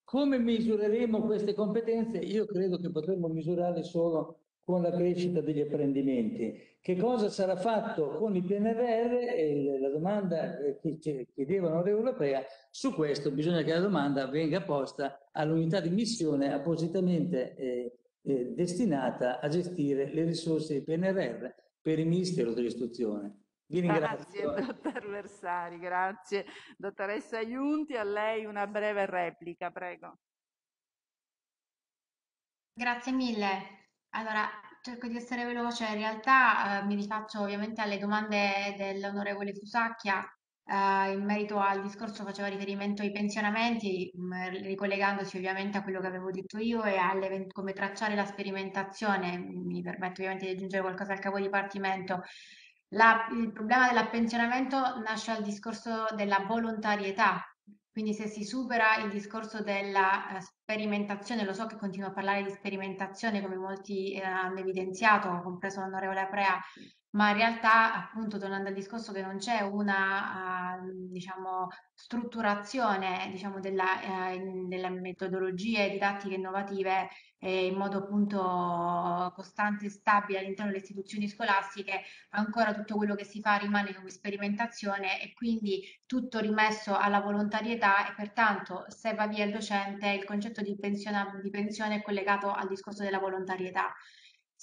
Come misureremo queste competenze? Io credo che potremmo misurarle solo con la crescita degli apprendimenti. Che cosa sarà fatto con il PNRR? E la domanda che chiedeva l'onorevole Europea, su questo bisogna che la domanda venga posta all'unità di missione appositamente eh, eh, destinata a gestire le risorse del PNRR per il Ministero dell'Istruzione. Vi ringrazio. Grazie, dottor Versari, grazie. Dottoressa Iunti, a lei una breve replica, prego. Grazie mille. Allora, cerco di essere veloce. In realtà eh, mi rifaccio ovviamente alle domande dell'onorevole Fusacchia Uh, in merito al discorso faceva riferimento ai pensionamenti, mh, mm, ricollegandosi ovviamente a quello che avevo detto io e alle, come tracciare la sperimentazione, mi permetto ovviamente di aggiungere qualcosa al capo dipartimento. La, il problema dell'appensionamento nasce dal discorso della volontarietà, quindi se si supera il discorso della uh, sperimentazione, lo so che continuo a parlare di sperimentazione come molti eh, hanno evidenziato, compreso l'onorevole Aprea, ma in realtà, appunto, tornando al discorso che non c'è una, uh, diciamo, strutturazione, diciamo, della, uh, delle metodologie didattiche innovative eh, in modo appunto costante e stabile all'interno delle istituzioni scolastiche, ancora tutto quello che si fa rimane come sperimentazione e quindi tutto rimesso alla volontarietà e pertanto se va via il docente il concetto di, di pensione è collegato al discorso della volontarietà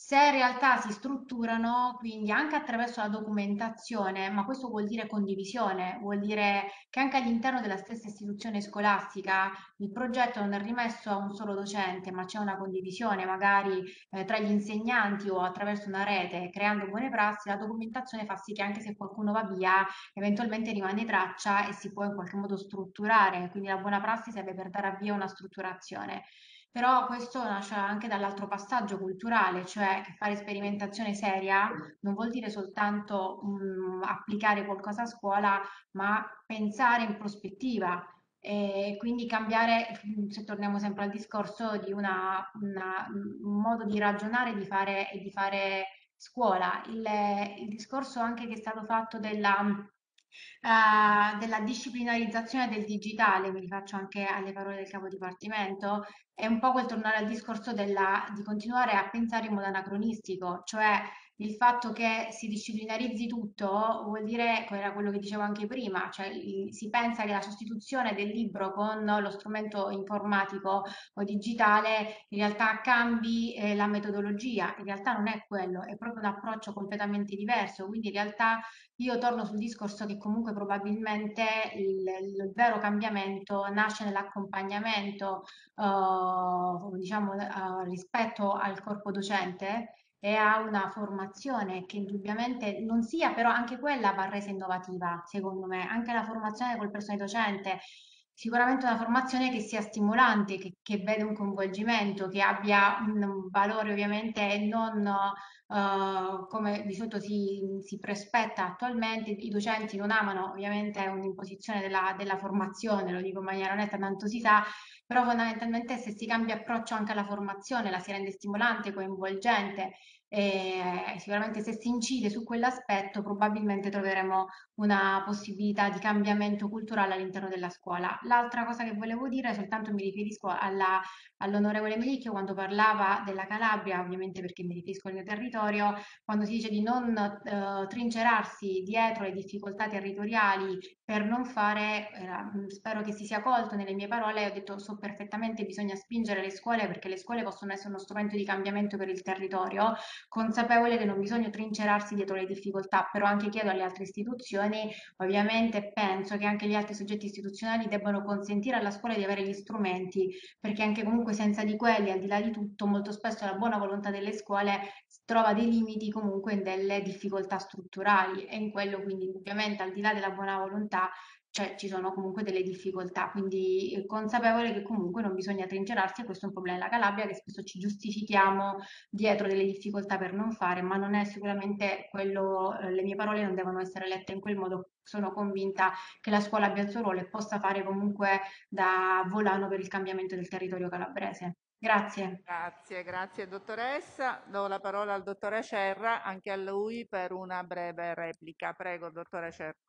se in realtà si strutturano, quindi anche attraverso la documentazione, ma questo vuol dire condivisione, vuol dire che anche all'interno della stessa istituzione scolastica il progetto non è rimesso a un solo docente, ma c'è una condivisione magari eh, tra gli insegnanti o attraverso una rete, creando buone prassi, la documentazione fa sì che anche se qualcuno va via, eventualmente rimane traccia e si può in qualche modo strutturare, quindi la buona prassi serve per dare avvio a una strutturazione. Però questo nasce anche dall'altro passaggio culturale, cioè che fare sperimentazione seria non vuol dire soltanto mh, applicare qualcosa a scuola, ma pensare in prospettiva e quindi cambiare, se torniamo sempre al discorso, di una, una, un modo di ragionare di fare, e di fare scuola. Il, il discorso anche che è stato fatto della uh, della disciplinarizzazione del digitale, mi rifaccio anche alle parole del capo dipartimento, è un po' quel tornare al discorso della, di continuare a pensare in modo anacronistico, cioè il fatto che si disciplinarizzi tutto vuol dire, era quello che dicevo anche prima, cioè si pensa che la sostituzione del libro con lo strumento informatico o digitale in realtà cambi eh, la metodologia, in realtà non è quello, è proprio un approccio completamente diverso, quindi in realtà io torno sul discorso che comunque probabilmente il, il vero cambiamento nasce nell'accompagnamento uh, diciamo, uh, rispetto al corpo docente e a una formazione che indubbiamente non sia, però anche quella va resa innovativa, secondo me, anche la formazione col personale docente, sicuramente una formazione che sia stimolante, che, che vede un coinvolgimento, che abbia un valore ovviamente non uh, come di solito si, si prospetta attualmente, i docenti non amano ovviamente un'imposizione della, della formazione, lo dico in maniera onesta, tanto si sa, però fondamentalmente se si cambia approccio anche alla formazione, la si rende stimolante, coinvolgente e sicuramente se si incide su quell'aspetto probabilmente troveremo una possibilità di cambiamento culturale all'interno della scuola. L'altra cosa che volevo dire, soltanto mi riferisco alla, all'onorevole Melicchio quando parlava della Calabria, ovviamente perché mi riferisco al mio territorio, quando si dice di non eh, trincerarsi dietro le difficoltà territoriali per non fare, eh, spero che si sia colto nelle mie parole, ho detto so perfettamente bisogna spingere le scuole perché le scuole possono essere uno strumento di cambiamento per il territorio, consapevole che non bisogna trincerarsi dietro le difficoltà, però anche chiedo alle altre istituzioni, ovviamente penso che anche gli altri soggetti istituzionali debbano consentire alla scuola di avere gli strumenti, perché anche comunque senza di quelli, al di là di tutto, molto spesso la buona volontà delle scuole trova dei limiti comunque in delle difficoltà strutturali e in quello quindi ovviamente al di là della buona volontà cioè ci sono comunque delle difficoltà, quindi eh, consapevole che comunque non bisogna trincerarsi e questo è un problema della Calabria che spesso ci giustifichiamo dietro delle difficoltà per non fare, ma non è sicuramente quello, eh, le mie parole non devono essere lette in quel modo, sono convinta che la scuola abbia il suo ruolo e possa fare comunque da volano per il cambiamento del territorio calabrese. Grazie. Grazie, grazie dottoressa. Do la parola al dottore Cerra, anche a lui per una breve replica. Prego, dottore Cerra.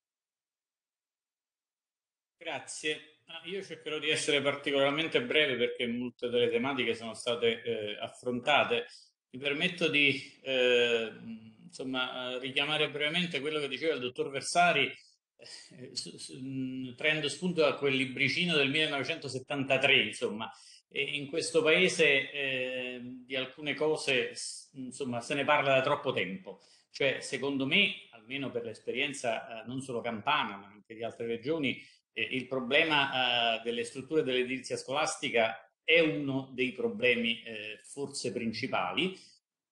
Grazie. Ah, io cercherò di essere particolarmente breve perché molte delle tematiche sono state eh, affrontate. Mi permetto di eh, insomma, richiamare brevemente quello che diceva il dottor Versari, eh, su, prendo spunto da quel libricino del 1973, insomma, e in questo paese eh, di alcune cose insomma se ne parla da troppo tempo. Cioè, secondo me, almeno per l'esperienza eh, non solo campana, ma anche di altre regioni, eh, il problema eh, delle strutture dell'edilizia scolastica è uno dei problemi eh, forse principali.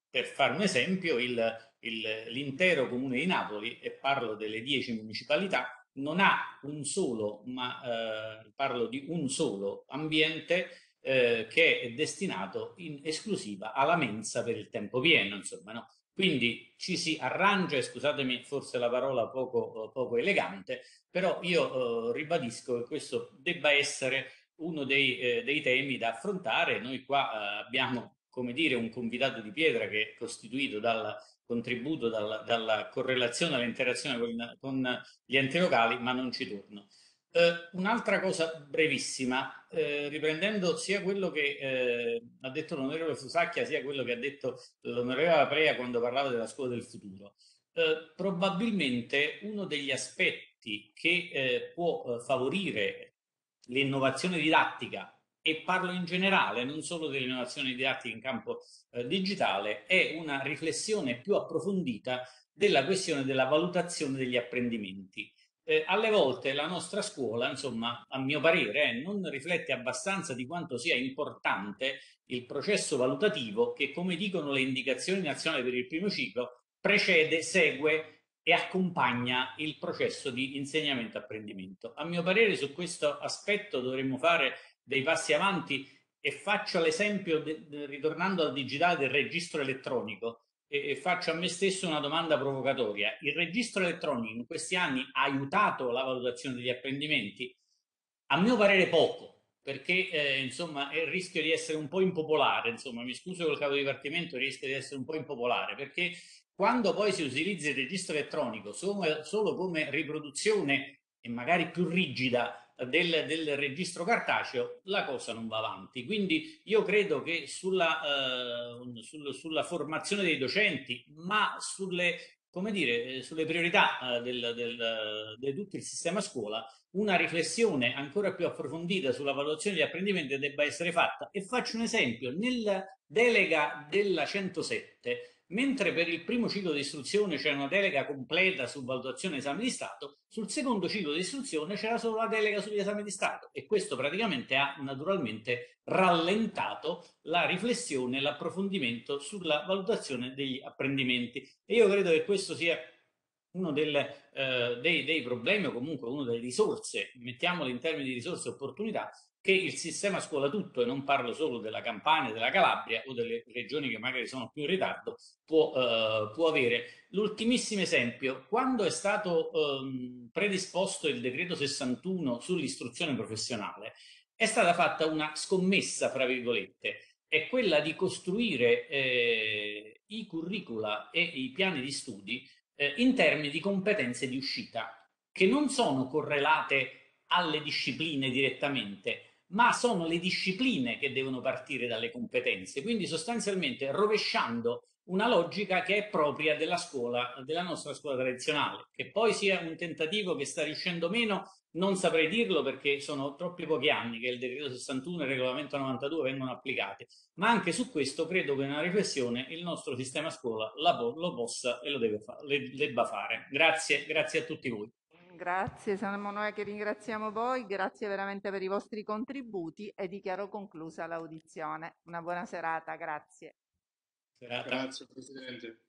Per fare un esempio, l'intero comune di Napoli, e parlo delle dieci municipalità, non ha un solo, ma eh, parlo di un solo ambiente eh, che è destinato in esclusiva alla mensa per il tempo pieno, insomma, no? Quindi ci si arrangia, e scusatemi forse la parola poco, poco elegante, però io eh, ribadisco che questo debba essere uno dei, eh, dei temi da affrontare. Noi qua eh, abbiamo, come dire, un convitato di pietra che è costituito dal contributo, dalla, dalla correlazione, all'interazione con, con gli enti locali, ma non ci torno. Eh, un'altra cosa brevissima, eh, riprendendo sia quello che eh, ha detto l'onorevole Fusacchia, sia quello che ha detto l'onorevole Aprea quando parlava della scuola del futuro. Eh, probabilmente uno degli aspetti che eh, può favorire l'innovazione didattica e parlo in generale, non solo dell'innovazione didattica in campo digitale, è una riflessione più approfondita della questione della valutazione degli apprendimenti eh, alle volte la nostra scuola, insomma, a mio parere, eh, non riflette abbastanza di quanto sia importante il processo valutativo che, come dicono le indicazioni nazionali per il primo ciclo, precede, segue e accompagna il processo di insegnamento-apprendimento. A mio parere su questo aspetto dovremmo fare dei passi avanti e faccio l'esempio, ritornando al digitale del registro elettronico, e faccio a me stesso una domanda provocatoria. Il registro elettronico in questi anni ha aiutato la valutazione degli apprendimenti? A mio parere poco, perché eh, insomma il rischio di essere un po' impopolare, insomma mi scuso col capo dipartimento, rischia di essere un po' impopolare, perché quando poi si utilizza il registro elettronico solo, solo come riproduzione e magari più rigida del, del, registro cartaceo, la cosa non va avanti. Quindi io credo che sulla, eh, sul, sulla formazione dei docenti, ma sulle, dire, sulle priorità eh, del, del, di tutto il sistema scuola, una riflessione ancora più approfondita sulla valutazione degli apprendimenti debba essere fatta. E faccio un esempio, nella delega della 107 Mentre per il primo ciclo di istruzione c'era una delega completa su valutazione e esame di Stato, sul secondo ciclo di istruzione c'era solo la delega sugli esami di Stato e questo praticamente ha naturalmente rallentato la riflessione e l'approfondimento sulla valutazione degli apprendimenti. E io credo che questo sia uno del, eh, dei, dei, problemi o comunque una delle risorse, mettiamole in termini di risorse e opportunità, che il sistema scuola tutto, e non parlo solo della Campania, della Calabria o delle regioni che magari sono più in ritardo, può, eh, può avere. L'ultimissimo esempio, quando è stato eh, predisposto il decreto 61 sull'istruzione professionale, è stata fatta una scommessa, fra virgolette, è quella di costruire eh, i curricula e i piani di studi eh, in termini di competenze di uscita, che non sono correlate alle discipline direttamente, ma sono le discipline che devono partire dalle competenze, quindi sostanzialmente rovesciando una logica che è propria della scuola, della nostra scuola tradizionale. Che poi sia un tentativo che sta riuscendo meno, non saprei dirlo perché sono troppi pochi anni che il decreto 61 e il regolamento 92 vengono applicati, ma anche su questo credo che una riflessione il nostro sistema scuola lo possa e lo deve fa- le, debba fare. Grazie, grazie a tutti voi. Grazie, siamo noi che ringraziamo voi, grazie veramente per i vostri contributi e dichiaro conclusa l'audizione. Una buona serata, grazie. Serata. Grazie Presidente.